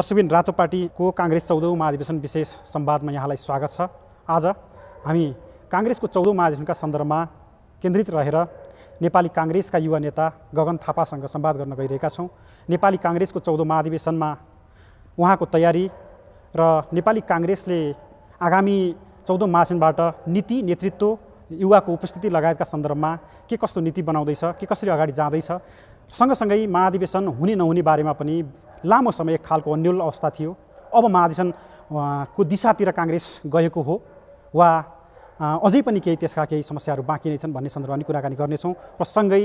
दर्शकबिन रातो पार्टीको काङ्ग्रेस चौधौँ महाधिवेशन विशेष संवादमा यहाँलाई स्वागत छ। आज हामी काङ्ग्रेसको चौधौँ महाधिवेशनका सन्दर्भमा केन्द्रित रहेर नेपाली काङ्ग्रेसका युवा नेता गगन थापासँग संवाद गर्न गइरहेका छौँ। नेपाली काङ्ग्रेसको चौधौँ महाधिवेशनमा उहाँको तयारी र नेपाली काङ्ग्रेसले आगामी चौधौँ महाधिवेशनबाट नीति नेतृत्व युवाको उपस्थिति लगायतका सन्दर्भमा के कस्तो नीति बनाउँदैछ के कसरी अगाडि जाँदैछ सँगसँगै महाधिवेशन हुने नहुने बारेमा पनि लामो समय एक खालको अन्यल अवस्था थियो। अब महाधिवेशन को दिशातिर काङ्ग्रेस गएको हो वा अझै पनि केही त्यसका केही समस्याहरू बाँकी नै छन् भन्ने सन्दर्भमा पनि कुराकानी गर्नेछौँ र सँगै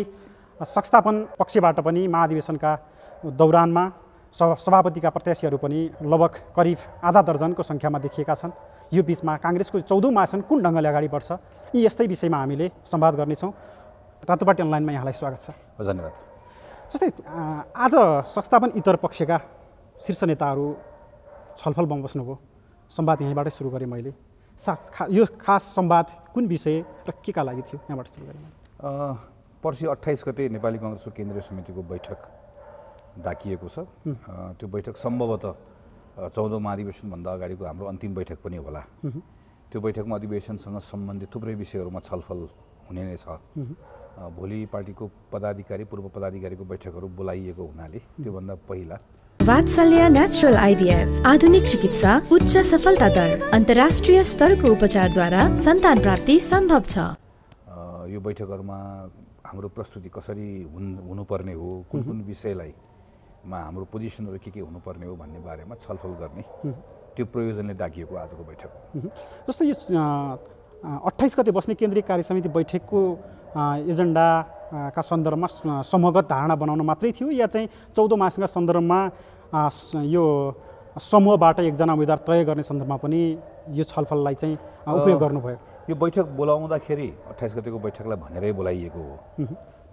संस्थापन पक्षबाट पनि महाधिवेशनका दौरानमा सभापतिका प्रत्याशीहरू पनि लगभग करिब आधा दर्जनको सङ्ख्यामा देखिएका छन्। यो बिचमा काङ्ग्रेसको चौधौँ महासन कुन ढङ्गले अगाडि बढ्छ यी यस्तै विषयमा हामीले संवाद गर्नेछौँ। रातोपाटी अनलाइनमा यहाँलाई स्वागत छ। धन्यवाद। जस्तै आज संस्थापन इतर पक्षका शीर्ष नेताहरू छलफलमा बस्नुभयो संवाद यहीँबाटै सुरु गरेँ मैले। साथ खा यो खास संवाद कुन विषय र के का लागि थियो यहाँबाट सुरु गरेँ पर्सि अठाइस गते नेपाली कङ्ग्रेसको केन्द्रीय समितिको बैठक डाकिएको छ। त्यो बैठक सम्भवतः चौधौँ महाधिवेशनभन्दा अगाडिको हाम्रो अन्तिम बैठक पनि होला। त्यो बैठकमा अधिवेशनसँग सम्बन्धित थुप्रै विषयहरूमा छलफल हुने नै छ। भोलि पार्टीको पदाधिकारी पूर्व पदाधिकारीको बैठकहरू बोलाइएको हुनाले त्योभन्दा पहिला वात्सल्य नेचुरल आइभीएफ आधुनिक चिकित्सा उच्च सफलता दर अन्तर्राष्ट्रिय स्तरको उपचारद्वारा सन्तान प्राप्ति सम्भव छ। यो बैठकहरूमा हाम्रो प्रस्तुति कसरी हुन् हुनुपर्ने हो कुन कुन विषयलाई मा हाम्रो पोजिसनहरू के के हुनुपर्ने हो भन्ने बारेमा छलफल गर्ने त्यो प्रयोजनले डाकिएको आजको बैठक जस्तो यो अठाइस गते बस्ने केन्द्रीय कार्य समिति बैठकको एजेन्डाका सन्दर्भमा समूहगत धारणा बनाउन मात्रै थियो। या चाहिँ चौधौँ मासका सन्दर्भमा यो समूहबाट एकजना उम्मेद्वार तय गर्ने सन्दर्भमा पनि यो छलफललाई चाहिँ उपयोग गर्नुभयो। यो बैठक बोलाउँदाखेरि अठाइस गतेको बैठकलाई भनेरै बोलाइएको हो।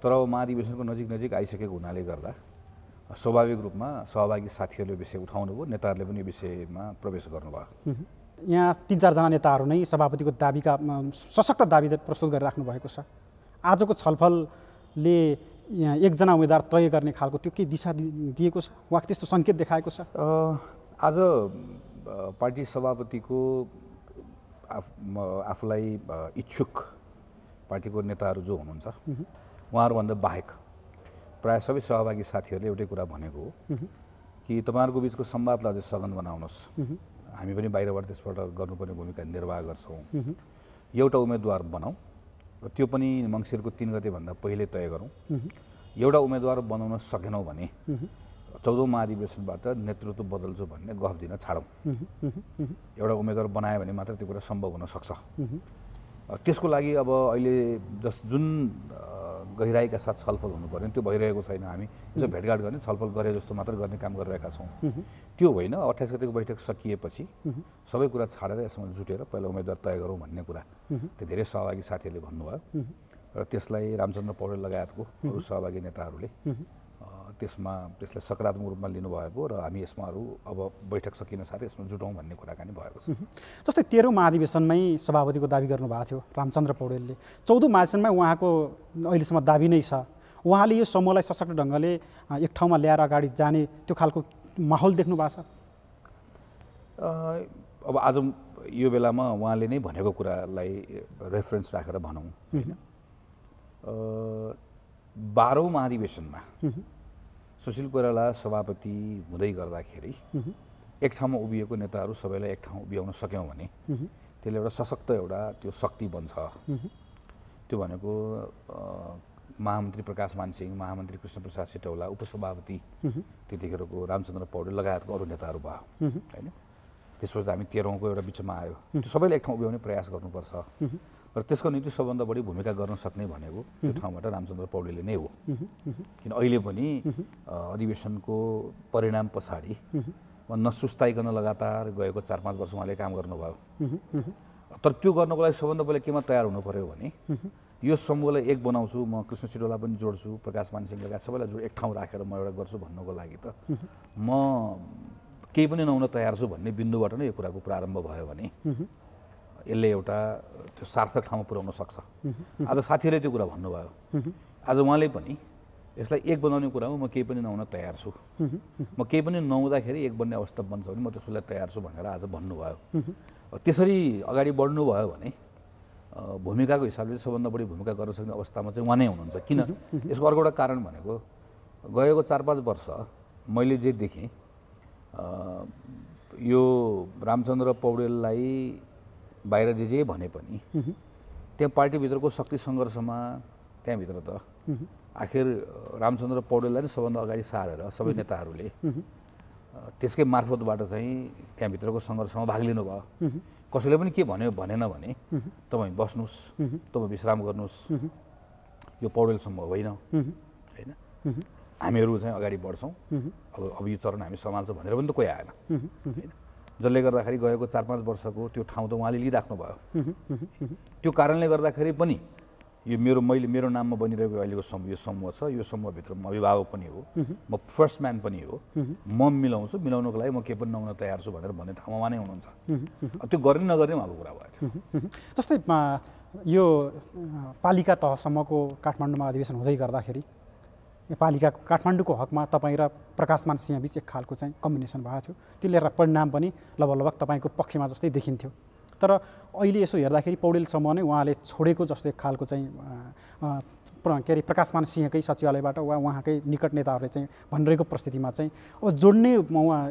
तर अब महाधिवेशनको नजिक नजिक आइसकेको हुनाले गर्दा स्वाभाविक रूपमा सहभागी साथीहरूले विषय उठाउनुभयो नेताहरूले पनि यो विषयमा प्रवेश गर्नुभयो। यहाँ तिन चारजना नेताहरू नै सभापतिको दाबीका सशक्त दाबी प्रस्तुत गरिराख्नु भएको छ। आजको छलफलले एकजना उम्मेद्वार तय गर्ने खालको त्यो के दिशा दिएको छ? वा त्यस्तो सङ्केत देखाएको छ? आज पार्टी सभापतिको आफू आफूलाई इच्छुक पार्टीको नेताहरू जो हुनुहुन्छ उहाँहरूभन्दा बाहेक प्रायः सबै सहभागी साथीहरूले एउटै कुरा भनेको हो कि तपाईँहरूको बिचको संवादलाई अझै सघन बनाउनुहोस्। हामी पनि बाहिरबाट त्यसबाट गर्नुपर्ने भूमिका निर्वाह गर्छौँ। एउटा उम्मेदवार बनाऊ र त्यो पनि मङ्सिरको तिन गतेभन्दा पहिले तय गरौँ। एउटा उम्मेदवार बनाउन सकेनौँ भने चौधौँ महाधिवेशनबाट नेतृत्व बदल्छु भन्ने गफ दिन छाडौँ। एउटा उम्मेदवार बनायो भने मात्र त्यो कुरा सम्भव हुनसक्छ। त्यसको लागि अब अहिले जस जुन गहिराईका साथ छलफल हुनु पऱ्यो त्यो भइरहेको छैन। हामी यसो भेटघाट गर्ने छलफल गरे जस्तो मात्र गर्ने काम गरिरहेका छौँ। त्यो होइन अठाइस गतिको बैठक सकिएपछि सबै कुरा छाडेर यसमा जुटेर पहिला उम्मेद्वार तय गरौँ भन्ने कुरा। त्यो धेरै सहभागी साथीहरूले भन्नुभयो। र त्यसलाई रामचन्द्र पौडेल लगायतको अरू सहभागी नेताहरूले त्यसमा त्यसलाई सकारात्मक रूपमा लिनुभएको र हामी यसमाहरू अब बैठक सकिन साथै यसमा जुटौँ भन्ने कुराकानी भएको छ। जस्तै तेह्रौँ महाधिवेशनमै सभापतिको दावी गर्नुभएको थियो रामचन्द्र पौडेलले। चौधौँ महाधिवेशनमै उहाँको अहिलेसम्म दावी नै छ। उहाँले यो समूहलाई सशक्त ढङ्गले एक ठाउँमा ल्याएर अगाडि जाने त्यो खालको माहौल देख्नु भएको छ? अब आज यो बेलामा उहाँले नै भनेको कुरालाई रेफरेन्स राखेर भनौँ होइन? बाह्रौँ महाधिवेशनमा सुशील कोइराला सभापति हुँदै गर्दाखेरि एक ठाउँमा उभिएको नेताहरू सबैलाई एक ठाउँ उभ्याउन सक्यौँ भने त्यसले एउटा सशक्त एउटा त्यो शक्ति बन्छ। त्यो भनेको महामन्त्री प्रकाश मानसिंह महामन्त्री कृष्णप्रसाद सिटौला उपसभापति त्यतिखेरको रामचन्द्र पौडेल लगायतको अरू नेताहरू भयो होइन? त्यसपछि हामी तेह्रौँको एउटा बिचमा आयो। त्यो सबैले एक ठाउँ उभ्याउने प्रयास गर्नुपर्छ। र त्यसको निम्ति सबभन्दा बढी भूमिका गर्न सक्ने भनेको त्यो ठाउँबाट रामचन्द्र पौडेलले नै हो। किन अहिले पनि अधिवेशनको परिणाम पछाडि नसुस्ताइकन लगातार गएको चार पाँच वर्ष उहाँले काम गर्नुभयो। तर त्यो गर्नको लागि सबभन्दा पहिला केमा तयार हुनु पऱ्यो भने यो समूहलाई एक बनाउँछु म कृष्ण सिटोला पनि जोड्छु प्रकाश मानसिंह लगायत सबैलाई जोड एक ठाउँ राखेर म एउटा गर्छु भन्नुको लागि त म केही पनि नहुन तयार छु भन्ने बिन्दुबाट नै यो कुराको प्रारम्भ भयो भने यसले एउटा त्यो सार्थक ठाउँमा पुर्याउन सक्छ। आज साथीहरूले त्यो कुरा भन्नुभयो। आज उहाँले पनि यसलाई एक बनाउने कुरामा म केही पनि नहुन तयार छु। म केही पनि नहुँदाखेरि एक बन्ने अवस्था बन्छ भने म त्यसलाई तयार छु भनेर आज भन्नुभयो। त्यसरी अगाडि बढ्नुभयो भने भूमिकाको हिसाबले सबभन्दा बढी भूमिका गर्न सक्ने अवस्थामा चाहिँ उहाँ नै हुनुहुन्छ। किन? यसको अर्को एउटा कारण भनेको गएको चार पाँच वर्ष मैले जे देखेँ यो रामचन्द्र पौडेललाई बाहिर जे जे भने पनि त्यहाँ पार्टीभित्रको शक्ति सङ्घर्षमा त्यहाँभित्र त आखिर रामचन्द्र पौडेललाई नै सबभन्दा अगाडि सारेर सबै नेताहरूले त्यसकै मार्फतबाट चाहिँ त्यहाँभित्रको सङ्घर्षमा भाग लिनुभयो कसैले पनि के भन्यो भनेन भने तपाईँ बस्नुहोस् तपाईँ विश्राम गर्नुहोस्। यो पौडेल सम्भव होइन? होइन हामीहरू चाहिँ अगाडि बढ्छौँ। अब अब यो चरण हामी सम्हाल्छौँ भनेर पनि त कोही आएन। होइन? जसले गर्दाखेरि गएको चार पाँच वर्षको त्यो ठाउँ त उहाँले लिइराख्नु भयो। त्यो कारणले गर्दाखेरि पनि यो मेरो मैले मेरो नाममा बनिरहेको अहिलेको समूह यो समूह छ यो समूहभित्र म अभिभावक पनि हो म फर्स्ट म्यान पनि हो म मिलाउँछु मिलाउनुको लागि म केही पनि नहुन तयार छु भनेर भन्ने ठाउँमा उहाँ नै हुनुहुन्छ। त्यो गर्ने नगर्ने उहाँको कुरा भयो जस्तै यो पालिका तहसम्मको काठमाडौँमा अधिवेशन हुँदै गर्दाखेरि पालिकाको काठमाडौँको हकमा तपाईँ र प्रकाशमान सिंहबीच एक खालको चाहिँ कम्बिनेसन भएको थियो। त्यसले गर्दा परिणाम पनि लगभग तपाईँको पक्षमा जस्तै देखिन्थ्यो। तर अहिले यसो हेर्दाखेरि पौडेल समूह नै उहाँले छोडेको जस्तो एक खालको चाहिँ के अरे प्रकाशमान सिंहकै सचिवालयबाट वा उहाँकै निकट नेताहरूले चाहिँ भनिरहेको परिस्थितिमा चाहिँ अब जोड्ने उहाँ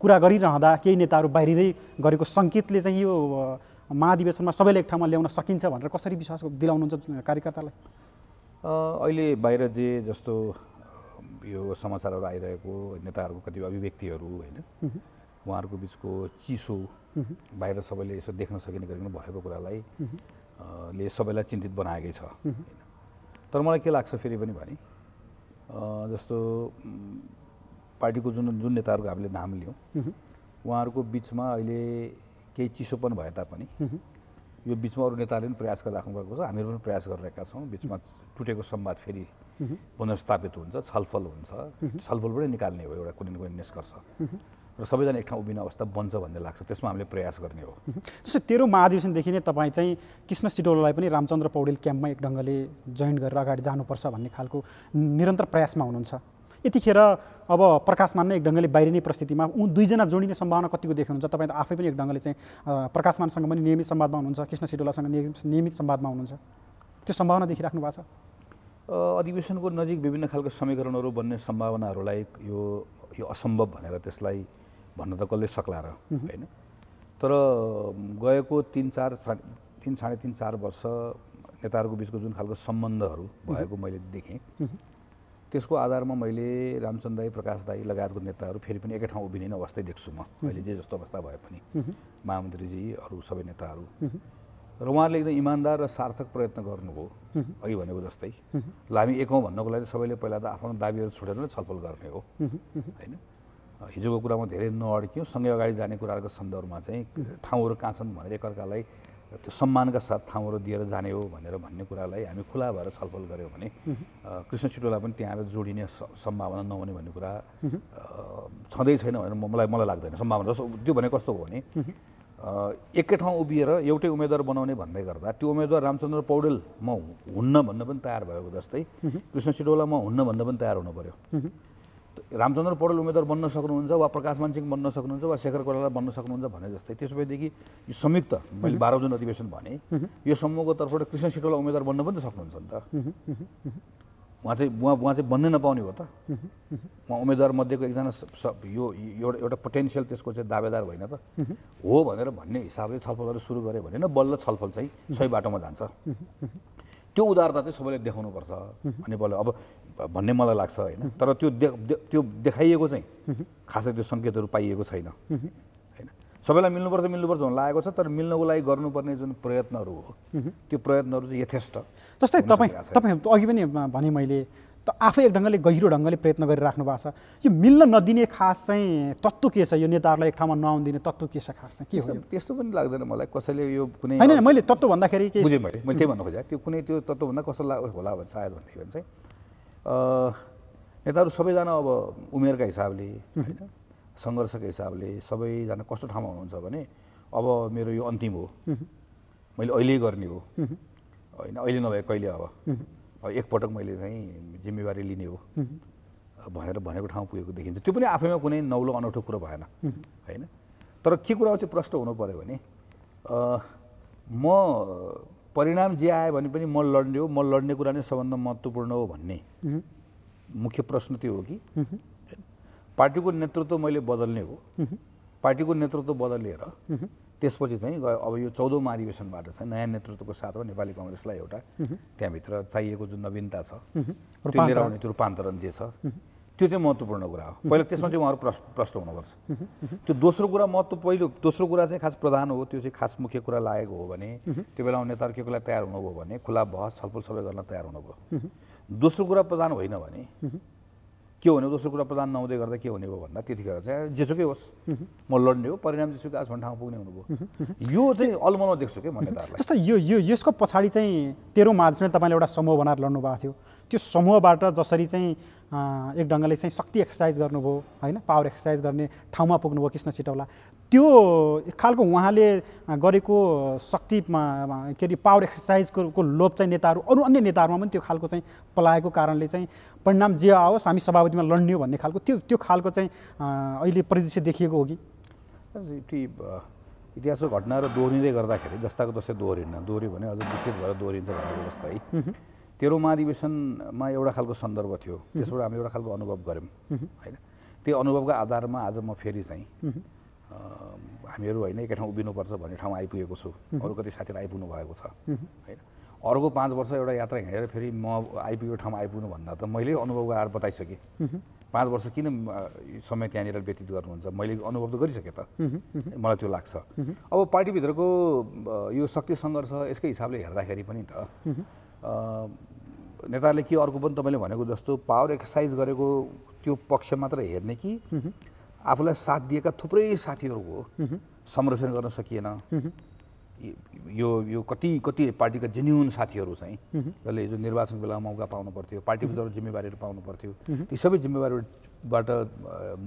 कुरा गरिरहँदा केही नेताहरू बाहिरिँदै गरेको सङ्केतले चाहिँ यो महाधिवेशनमा सबैले एक ठाउँमा ल्याउन सकिन्छ भनेर कसरी विश्वास दिलाउनुहुन्छ कार्यकर्तालाई? अहिले बाहिर जे जस्तो यो समाचारहरू आइरहेको नेताहरूको कतिपय अभिव्यक्तिहरू होइन उहाँहरूको बिचको चिसो बाहिर सबैले यसो देख्न सकिने गरिकन भएको कुरालाई ले सबैलाई चिन्तित बनाएकै छ। होइन। तर मलाई के लाग्छ फेरि पनि भने जस्तो पार्टीको जुन जुन नेताहरूको हामीले नाम लियौँ उहाँहरूको बिचमा अहिले केही चिसोपन भए तापनि यो बिचमा अरू नेताहरूले पनि प्रयास गरिराख्नु भएको छ। हामीहरू पनि प्रयास गरिरहेका छौँ। बिचमा टुटेको संवाद फेरि पुनर्स्थापित हुन्छ छलफल हुन्छ। छलफलबाटै निकाल्ने हो एउटा कुनै न कुनै निष्कर्ष। र सबैजना एक ठाउँ उभिने अवस्था बन्छ भन्ने लाग्छ। त्यसमा हामीले प्रयास गर्ने हो। जस्तै तेह्रौँ महाधिवेशनदेखि नै तपाईँ चाहिँ कृष्ण सिटोलालाई पनि रामचन्द्र पौडेल क्याम्पमा एक ढङ्गले जोइन गरेर अगाडि जानुपर्छ भन्ने खालको निरन्तर प्रयासमा हुनुहुन्छ। यतिखेर अब प्रकाशमान नै एक ढङ्गले बाहिरिने परिस्थितिमा ऊ दुईजना जोडिने सम्भावना कतिको देख्नुहुन्छ तपाईँ त आफै पनि एक ढङ्गले चाहिँ अ, प्रकाशमानसँग पनि नियमित संवादमा हुनुहुन्छ कृष्ण सिटोलासँग नियमित संवादमा हुनुहुन्छ। त्यो सम्भावना देखिराख्नु भएको छ? अधिवेशनको नजिक विभिन्न खालको समीकरणहरू बन्ने सम्भावनाहरूलाई यो यो असम्भव भनेर त्यसलाई भन्न त कसले सक्ला र होइन? तर गएको तिन चार तिन साढे तिन चार वर्ष नेताहरूको बिचको जुन खालको सम्बन्धहरू भएको मैले देखेँ त्यसको आधारमा मैले रामचन्द्र दाई प्रकाश दाई लगायतको नेताहरू फेरि पनि एकै ठाउँ उभिने अवस्थै देख्छु म। अहिले जे जस्तो अवस्था भए पनि। महामन्त्रीजी अरू सबै नेताहरू। र उहाँहरूले एकदम इमान्दार र सार्थक प्रयत्न गर्नुभयो। अघि भनेको जस्तै। ल हामी एक हौँ भन्नको लागि सबैले पहिला त आफ्नो दाबीहरू छोडेर नै छलफल गर्ने हो। होइन? हिजोको कुरामा धेरै नअड्क्यौँ। सँगै अगाडि जाने कुराहरूको सन्दर्भमा चाहिँ ठाउँहरू कहाँ छन् भनेर एकअर्कालाई त्यो सम्मानका साथ ठाउँहरू दिएर जाने हो भनेर भन्ने कुरालाई हामी खुला भएर छलफल गऱ्यौँ भने कृष्ण छिटोलाई पनि त्यहाँ जोडिने सम्भावना नहुने भन्ने कुरा छँदै छैन भनेर मलाई मलाई लाग्दैन सम्भावना जस्तो त्यो भने कस्तो हो भने एकै ठाउँ उभिएर एउटै उम्मेद्वार बनाउने भन्दै गर्दा त्यो उम्मेद्वार रामचन्द्र पौडेल म हुन्न भन्न पनि तयार भएको जस्तै कृष्ण सिटोला म हुन्न भन्न पनि तयार हुनु पर्यो। रामचन्द्र पौडेल उम्मेद्वार बन्न सक्नुहुन्छ वा प्रकाश मानसिंह बन्न सक्नुहुन्छ वा शेखर कोइराला बन्न सक्नुहुन्छ भने जस्तै। त्यसो भएदेखि यो संयुक्त मैले बाह्रौँ जुन अधिवेशन भने यो समूहको तर्फबाट कृष्ण सिटोला उम्मेद्वार बन्न पनि त सक्नुहुन्छ नि त। उहाँ चाहिँ उहाँ उहाँ चाहिँ बन्नै नपाउने हो त। उहाँ उम्मेद्वार मध्येको एकजना यो एउटा एउटा पोटेन्सियल त्यसको चाहिँ दावेदार होइन त। हो भनेर भन्ने हिसाबले छलफलहरू सुरु गऱ्यो भने न बल्ल छलफल चाहिँ सही बाटोमा जान्छ। त्यो उदारता चाहिँ सबैले देखाउनुपर्छ अनि बल्ल अब भन्ने मलाई लाग्छ होइन। तर त्यो दे, त्यो देखाइएको चाहिँ खासै त्यो सङ्केतहरू पाइएको छैन। होइन। सबैलाई मिल्नुपर्छ मिल्नुपर्छ भन्नु लागेको छ तर मिल्नको लागि गर्नुपर्ने जुन प्रयत्नहरू हो त्यो प्रयत्नहरू चाहिँ यथेष्ट जस्तै तपाईँ। तपाईँ अघि पनि भने मैले त आफै एक ढङ्गले गहिरो ढङ्गले प्रयत्न गरिराख्नु भएको छ। यो मिल्न नदिने खास चाहिँ तत्त्व के छ? यो नेताहरूलाई एक ठाउँमा नआउन दिने तत्त्व के छ खास चाहिँ? के हो? त्यस्तो पनि लाग्दैन मलाई। कसैले यो कुनै होइन मैले तत्त्व भन्दाखेरि के बुझेँ मैले। मैले त्यही भन्नु खोजेँ। त्यो कुनै त्यो तत्त्वभन्दा कस्तो ला होला भने सायद भन्दाखेरि भने चाहिँ नेताहरू सबैजना अब उमेरका हिसाबले होइन सङ्घर्षका हिसाबले सबैजना कस्तो ठाउँमा हुनुहुन्छ भने अब मेरो यो अन्तिम हो। मैले अहिले गर्ने हो। होइन अहिले नभए कहिले अब? एकपटक मैले चाहिँ जिम्मेवारी लिने हो। भनेर भनेको ठाउँ पुगेको देखिन्छ। त्यो पनि आफैमा कुनै नौलो अनौठो कुरो भएन होइन? तर के कुरा चाहिँ प्रश्न हुनु पऱ्यो भने म परिणाम जे आयो भने पनि म लड्ने हो म लड्ने कुरा नै सबभन्दा महत्त्वपूर्ण हो भन्ने। मुख्य प्रश्न त्यो हो कि पार्टीको नेतृत्व मैले बदल्ने हो। पार्टीको नेतृत्व बदलिएर त्यसपछि चाहिँ गयो अब यो चौधौँ महाधिवेशनबाट चाहिँ नयाँ नेतृत्वको साथमा नेपाली कङ्ग्रेसलाई एउटा त्यहाँभित्र चाहिएको जुन नवीनता छ त्यो लिएर आउने त्यो रूपान्तरण जे छ त्यो चाहिँ महत्त्वपूर्ण कुरा हो। पहिला त्यसमा चाहिँ उहाँहरू प्रश्न प्रश्न हुनुपर्छ। त्यो दोस्रो कुरा महत्त्व पहिलो दोस्रो कुरा चाहिँ खास प्रधान हो त्यो चाहिँ खास मुख्य कुरा लागेको हो भने त्यो बेला नेताहरू के कोलाई तयार हुनुभयो भने खुला बहस छलफल सबै गर्न तयार हुनुभयो। दोस्रो कुरा प्रधान होइन भने के हुने दोस्रो कुरा प्रधान नहुँदै गर्दा के हुने भयो भन्दा त्यतिखेर चाहिँ जेसुकै होस् म लड्ने हो परिणाम जेसुकै आज भन्ने ठाउँमा पुग्ने हुनुभयो। यो चाहिँ अलमलमा देख्छु क्या म नेताहरूलाई जस्तै यो यो यसको पछाडि चाहिँ तेह्रौँ महाधिवेशनमा तपाईँले एउटा समूह बनाएर लड्नु भएको थियो। त्यो समूहबाट जसरी चाहिँ एक ढङ्गले चाहिँ शक्ति एक्सर्साइज गर्नुभयो होइन? पावर एक्सर्साइज गर्ने ठाउँमा पुग्नुभयो कृष्ण सिटौला। त्यो एक खालको उहाँले गरेको शक्तिमा अँ, के अरे पावर एक्सर्साइजको को लोभ चाहिँ नेताहरू अरू अन्य नेताहरूमा पनि त्यो खालको चाहिँ पलाएको कारणले चाहिँ परिणाम जे आओस् हामी सभापतिमा लड्ने भन्ने खालको त्यो त्यो खालको चाहिँ अहिले परिदृश्य देखिएको हो कि? इतिहासको घटनाहरू दोहोरिँदै गर्दाखेरि जस्ताको तस्तै दोहोरिन्न दोहोऱ्यो भने अझ विकृत भएर दोहोरिन्छ भनेको जस्तै। तेह्रौँ महाधिवेशनमा एउटा खालको सन्दर्भ थियो। त्यसबाट हामीले एउटा खालको अनुभव गऱ्यौँ होइन? त्यो अनुभवको आधारमा आज म फेरि चाहिँ हामीहरू होइन एकै ठाउँ उभिनुपर्छ भन्ने ठाउँमा आइपुगेको छु। अरू कति साथीहरू आइपुग्नु भएको छ होइन? अर्को पाँच वर्ष एउटा यात्रा हिँडेर फेरि म आइपुगेको ठाउँमा आइपुग्नु भन्दा त मैले अनुभव गराएर बताइसकेँ। पाँच वर्ष किन समय त्यहाँनिर व्यतीत गर्नुहुन्छ? मैले अनुभव त गरिसकेँ त। मलाई त्यो लाग्छ। अब पार्टीभित्रको यो शक्ति सङ्घर्ष यसकै हिसाबले हेर्दाखेरि पनि त अ, नेताहरूले के अर्को पनि तपाईँले भनेको जस्तो पावर एक्सर्साइज गरेको त्यो पक्ष मात्र हेर्ने कि आफूलाई साथ दिएका थुप्रै साथीहरूको संरक्षण गर्न सकिएन। यो यो कति कति पार्टीका जेन्युन साथीहरू चाहिँ जसले हिजो निर्वाचन बेला मौका पाउनु पर्थ्यो पार्टीभित्र जिम्मेवारीहरू पाउनु पर्थ्यो ती सबै जिम्मेवारीबाट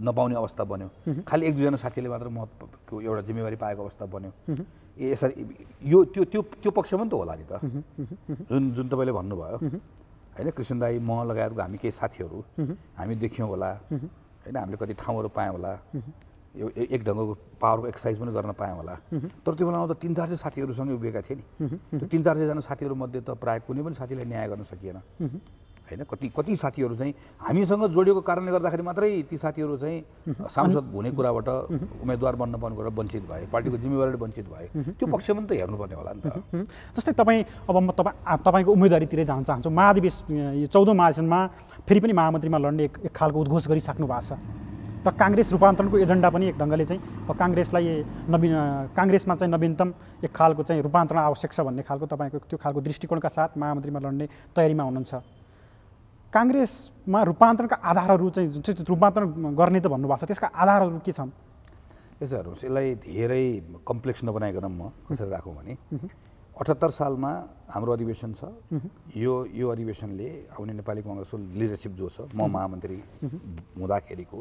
नपाउने अवस्था बन्यो। खालि एक दुईजना साथीले मात्र महत्त्वको एउटा जिम्मेवारी पाएको अवस्था बन्यो। यसरी यो त्यो त्यो त्यो पक्षमा पनि त होला नि त। जुन जुन तपाईँले भन्नुभयो। होइन कृष्ण दाई म लगायतको हामी केही साथीहरू हामी देख्यौँ होला। होइन हामीले कति ठाउँहरू पायौँ होला। यो एक ढङ्गको पावरको एक्सर्साइज पनि गर्न पायौँ होला। तर त्यो बेलामा त तिन चार सय साथीहरूसँगै उभिएका थिए नि। त्यो तिन चार सयजना साथीहरूमध्ये त प्रायः कुनै पनि साथीलाई न्याय गर्न सकिएन। होइन? कति कति साथीहरू चाहिँ हामीसँग जोडिएको कारणले गर्दाखेरि मात्रै ती साथीहरू चाहिँ सांसद हुने कुराबाट उम्मेदवार बन्न कुरा वञ्चित भए पार्टीको जिम्मेवारीबाट वञ्चित भए त्यो पक्षमा पनि त हेर्नुपर्ने होला नि त। जस्तै तपाईँ अब म तपाईँ तपाईँको उम्मेदवारीतिरै जान चाहन्छु। महाधिवेश यो चौधौँ महाधिवेशनमा फेरि पनि महामन्त्रीमा लड्ने एक एक खालको उद्घोष गरिसक्नु भएको छ। र काङ्ग्रेस रूपान्तरणको एजेन्डा पनि एक ढङ्गले चाहिँ अब काङ्ग्रेसलाई नवीन काङ्ग्रेसमा चाहिँ नवीनतम एक खालको चाहिँ रूपान्तरण आवश्यक छ भन्ने खालको तपाईँको त्यो खालको दृष्टिकोणका साथ महामन्त्रीमा लड्ने तयारीमा हुनुहुन्छ। काङ्ग्रेसमा रूपान्तरणका आधारहरू चाहिँ जुन चाहिँ रूपान्तरण गर्ने त भन्नुभएको छ त्यसका आधारहरू के छन्? यसो हेर्नुहोस् यसलाई धेरै कम्प्लेक्स नबनाइकन म कसरी राखौँ भने अठहत्तर सालमा हाम्रो अधिवेशन छ। यो यो अधिवेशनले आउने नेपाली कङ्ग्रेसको लिडरसिप जो छ म महामन्त्री हुँदाखेरिको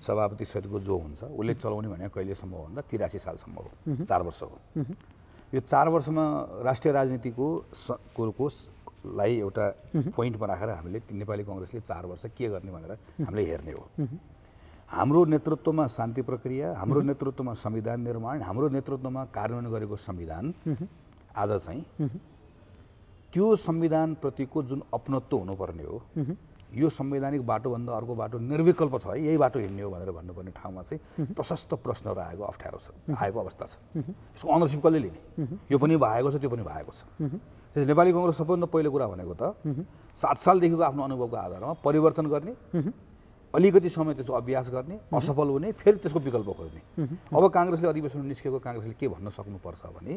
सभापति सहितको जो हुन्छ उसले चलाउने भनेको कहिलेसम्म हो भन्दा तिरासी सालसम्म हो चार वर्ष हो। यो चार वर्षमा राष्ट्रिय राजनीतिको कुरोको लाई एउटा पोइन्टमा राखेर हामीले नेपाली कङ्ग्रेसले चार वर्ष के गर्ने भनेर हामीले हेर्ने हो। हाम्रो नेतृत्वमा शान्ति प्रक्रिया हाम्रो नेतृत्वमा संविधान निर्माण हाम्रो नेतृत्वमा कार्यान्वयन गरेको संविधान आज चाहिँ त्यो संविधानप्रतिको जुन अपनत्व हुनुपर्ने हो यो संवैधानिक बाटोभन्दा अर्को बाटो निर्विकल्प छ है यही बाटो हिँड्ने हो भनेर भन्नुपर्ने ठाउँमा चाहिँ प्रशस्त प्रश्नहरू आएको अप्ठ्यारो छ आएको अवस्था छ। यसको अनरसिप कसले लिने? यो पनि भएको छ त्यो पनि भएको छ। नेपाली कङ्ग्रेस सबभन्दा पहिलो कुरा भनेको त सात सालदेखिको आफ्नो अनुभवको आधारमा परिवर्तन गर्ने अलिकति समय त्यसको अभ्यास गर्ने असफल हुने फेरि त्यसको विकल्प खोज्ने। अब काङ्ग्रेसले अधिवेशन निस्केको काङ्ग्रेसले के भन्न सक्नुपर्छ भने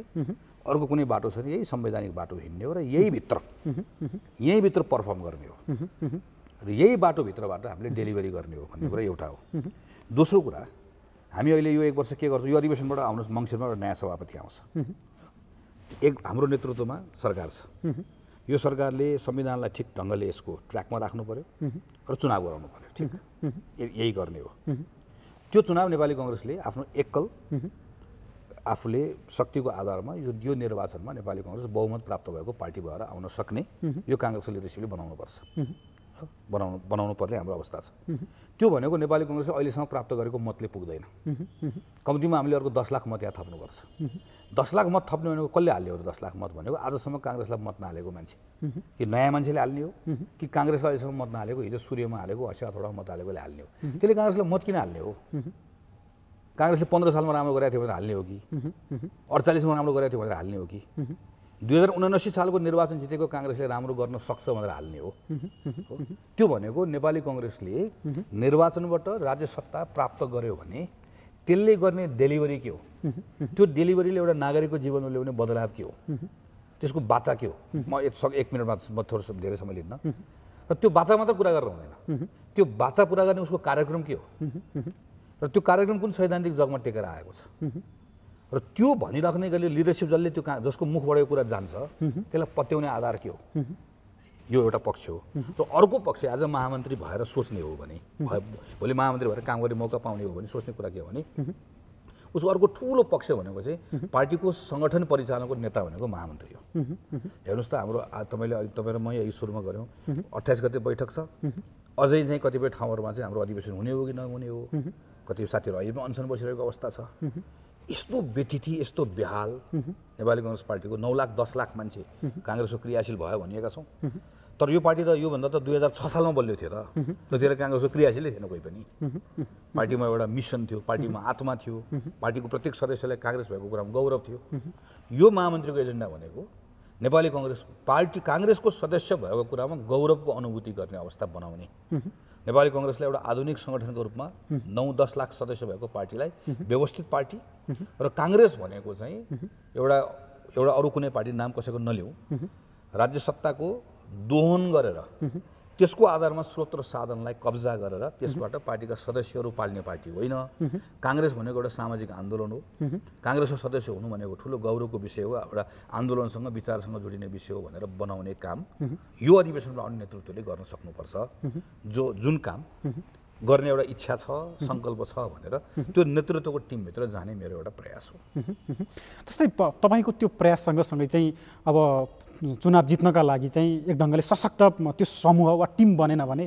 अर्को कुनै बाटो छैन यही संवैधानिक बाटो हिँड्ने हो र यहीभित्र यहीँभित्र पर्फर्म गर्ने हो। र यही बाटोभित्रबाट हामीले डेलिभरी गर्ने हो भन्ने कुरा एउटा हो। दोस्रो कुरा हामी अहिले यो एक वर्ष के गर्छौँ? यो अधिवेशनबाट आउनुहोस् मङ्सिरमा एउटा नयाँ सभापति आउँछ। एक हाम्रो नेतृत्वमा सरकार छ। यो सरकारले संविधानलाई ठिक ढङ्गले यसको ट्र्याकमा राख्नु पर्यो र चुनाव गराउनु पर्यो ठिक? यही गर्ने हो। त्यो चुनाव नेपाली कङ्ग्रेसले आफ्नो एकल आफूले शक्तिको आधारमा यो यो निर्वाचनमा नेपाली कङ्ग्रेस बहुमत प्राप्त भएको पार्टी भएर आउन सक्ने यो काङ्ग्रेसको लिडरसिपले बनाउनुपर्छ। बनाउनु बनाउनु पर्ने हाम्रो अवस्था छ। त्यो भनेको नेपाली कङ्ग्रेसले अहिलेसम्म प्राप्त गरेको मतले पुग्दैन। कम्तीमा हामीले अर्को दस लाख मत यहाँ थप्नुपर्छ दस लाख मत थप्ने भनेको कसले हाल्ने हो दस लाख मत भनेको? आजसम्म काङ्ग्रेसलाई मत नहालेको मान्छे। कि नयाँ मान्छेले हाल्ने हो? कि काङ्ग्रेसलाई अहिलेसम्म मत नहालेको हिजो सूर्यमा हालेको हसी हथौडा मत हालेकोले हाल्ने हो? त्यसले काङ्ग्रेसलाई मत किन हाल्ने हो? काङ्ग्रेसले पन्ध्र सालमा राम्रो गरेको थियो भनेर हाल्ने हो कि? अडचालिसमा राम्रो गरेको थियो भनेर हाल्ने हो कि? दुई हजार उनासी सालको निर्वाचन जितेको काङ्ग्रेसले राम्रो गर्न सक्छ भनेर हाल्ने हो? त्यो भनेको नेपाली कङ्ग्रेसले निर्वाचनबाट राज्य सत्ता प्राप्त गर्यो भने त्यसले गर्ने डेलिभरी के हो? त्यो डेलिभरीले एउटा नागरिकको जीवनमा ल्याउने बदलाव के हो? त्यसको बाचा के हो? म एक सक एक मिनटमा म थोरै धेरै समय लिन्न। र त्यो बाचा मात्र कुरा गरेर हुँदैन। त्यो बाचा पुरा गर्ने उसको कार्यक्रम के हो? र त्यो कार्यक्रम कुन सैद्धान्तिक जगमा टेकेर आएको छ? र त्यो भनिराख्ने गरी लिडरसिप जसले त्यो का- जसको मुखबाट यो कुरा जान्छ त्यसलाई पत्याउने आधार के हो? यो एउटा पक्ष हो। र अर्को पक्ष आज महामन्त्री भएर सोच्ने हो भने भोलि महामन्त्री भएर काम गर्ने मौका पाउने हो भने सोच्ने कुरा के हो भने उसको अर्को ठुलो पक्ष भनेको चाहिँ पार्टीको सङ्गठन परिचालनको नेता भनेको महामन्त्री हो। हेर्नुहोस् त हाम्रो तपाईँले तपाईँ र म यही सुरुमा गऱ्यौँ। अट्ठाइस गते बैठक छ। अझै चाहिँ कतिपय ठाउँहरूमा चाहिँ हाम्रो अधिवेशन हुने हो कि नहुने हो? कतिपय साथीहरू अहिले पनि अनसन बसिरहेको अवस्था छ। यस्तो व्यतिथि यस्तो बेहाल नेपाली कङ्ग्रेस पार्टीको नौ लाख दस लाख मान्छे काङ्ग्रेसको क्रियाशील भयो भनिएका छौँ। तर यो पार्टी त योभन्दा त दुई हजार छ सालमा बलियो थियो त। त्यतिखेर काङ्ग्रेसको क्रियाशीलै थिएन कोही पनि। पार्टीमा एउटा मिसन थियो पार्टीमा आत्मा थियो पार्टीको प्रत्येक सदस्यलाई काङ्ग्रेस भएको कुरामा गौरव थियो। यो महामन्त्रीको एजेन्डा भनेको नेपाली कङ्ग्रेस पार्टी काङ्ग्रेसको सदस्य भएको कुरामा गौरवको अनुभूति गर्ने अवस्था बनाउने। नेपाली कङ्ग्रेसलाई एउटा आधुनिक सङ्गठनको रूपमा नौ दस लाख सदस्य भएको पार्टीलाई व्यवस्थित पार्टी र काङ्ग्रेस भनेको चाहिँ एउटा एउटा अरू कुनै पार्टी नाम कसैको नलिउँ। राज्य सत्ताको दोहन गरेर त्यसको आधारमा स्रोत र साधनलाई कब्जा गरेर त्यसबाट पार्टीका सदस्यहरू पाल्ने पार्टी होइन। काङ्ग्रेस भनेको एउटा सामाजिक आन्दोलन हो। काङ्ग्रेसको सदस्य हुनु भनेको ठुलो गौरवको विषय हो एउटा आन्दोलनसँग विचारसँग जोडिने विषय हो भनेर बनाउने काम। यो अधिवेशनमा अन्य नेतृत्वले गर्न सक्नुपर्छ। जो जुन काम गर्ने एउटा इच्छा छ सङ्कल्प छ भनेर त्यो नेतृत्वको टिमभित्र जाने मेरो एउटा प्रयास हो। जस्तै तपाईँको त्यो प्रयास सँगसँगै चाहिँ अब चुनाव जित्नका लागि चाहिँ एक ढङ्गले सशक्त त्यो समूह वा टिम बनेन भने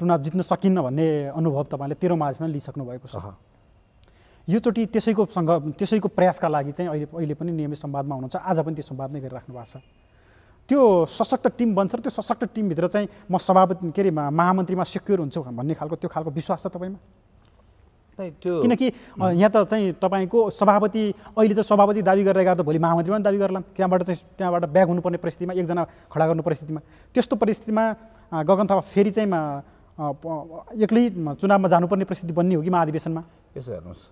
चुनाव जित्न सकिन्न भन्ने अनुभव तपाईँले तेह्र मार्चमा लिइसक्नु भएको छ। योचोटि त्यसैको सँग त्यसैको प्रयासका लागि चाहिँ अहिले अहिले पनि नियमित संवादमा हुनुहुन्छ। आज पनि त्यो संवाद नै गरिराख्नु भएको छ। त्यो सशक्त टिम बन्छ र त्यो सशक्त टिमभित्र चाहिँ म सभापति के अरे महामन्त्रीमा सेक्युर हुन्छु भन्ने खालको त्यो खालको विश्वास छ तपाईँमा? किनकि यहाँ त चाहिँ तपाईँको सभापति अहिले चाहिँ सभापति दाबी गरेर त भोलि महामन्त्रीमा पनि दाबी गर्लान्। त्यहाँबाट चाहिँ त्यहाँबाट ब्याग हुनुपर्ने परिस्थितिमा एकजना खडा गर्नु परिस्थितिमा। त्यस्तो परिस्थितिमा गगन थापा फेरि चाहिँ एक्लै चुनावमा जानुपर्ने परिस्थिति बन्ने हो कि महाधिवेशनमा? यसो हेर्नुहोस्।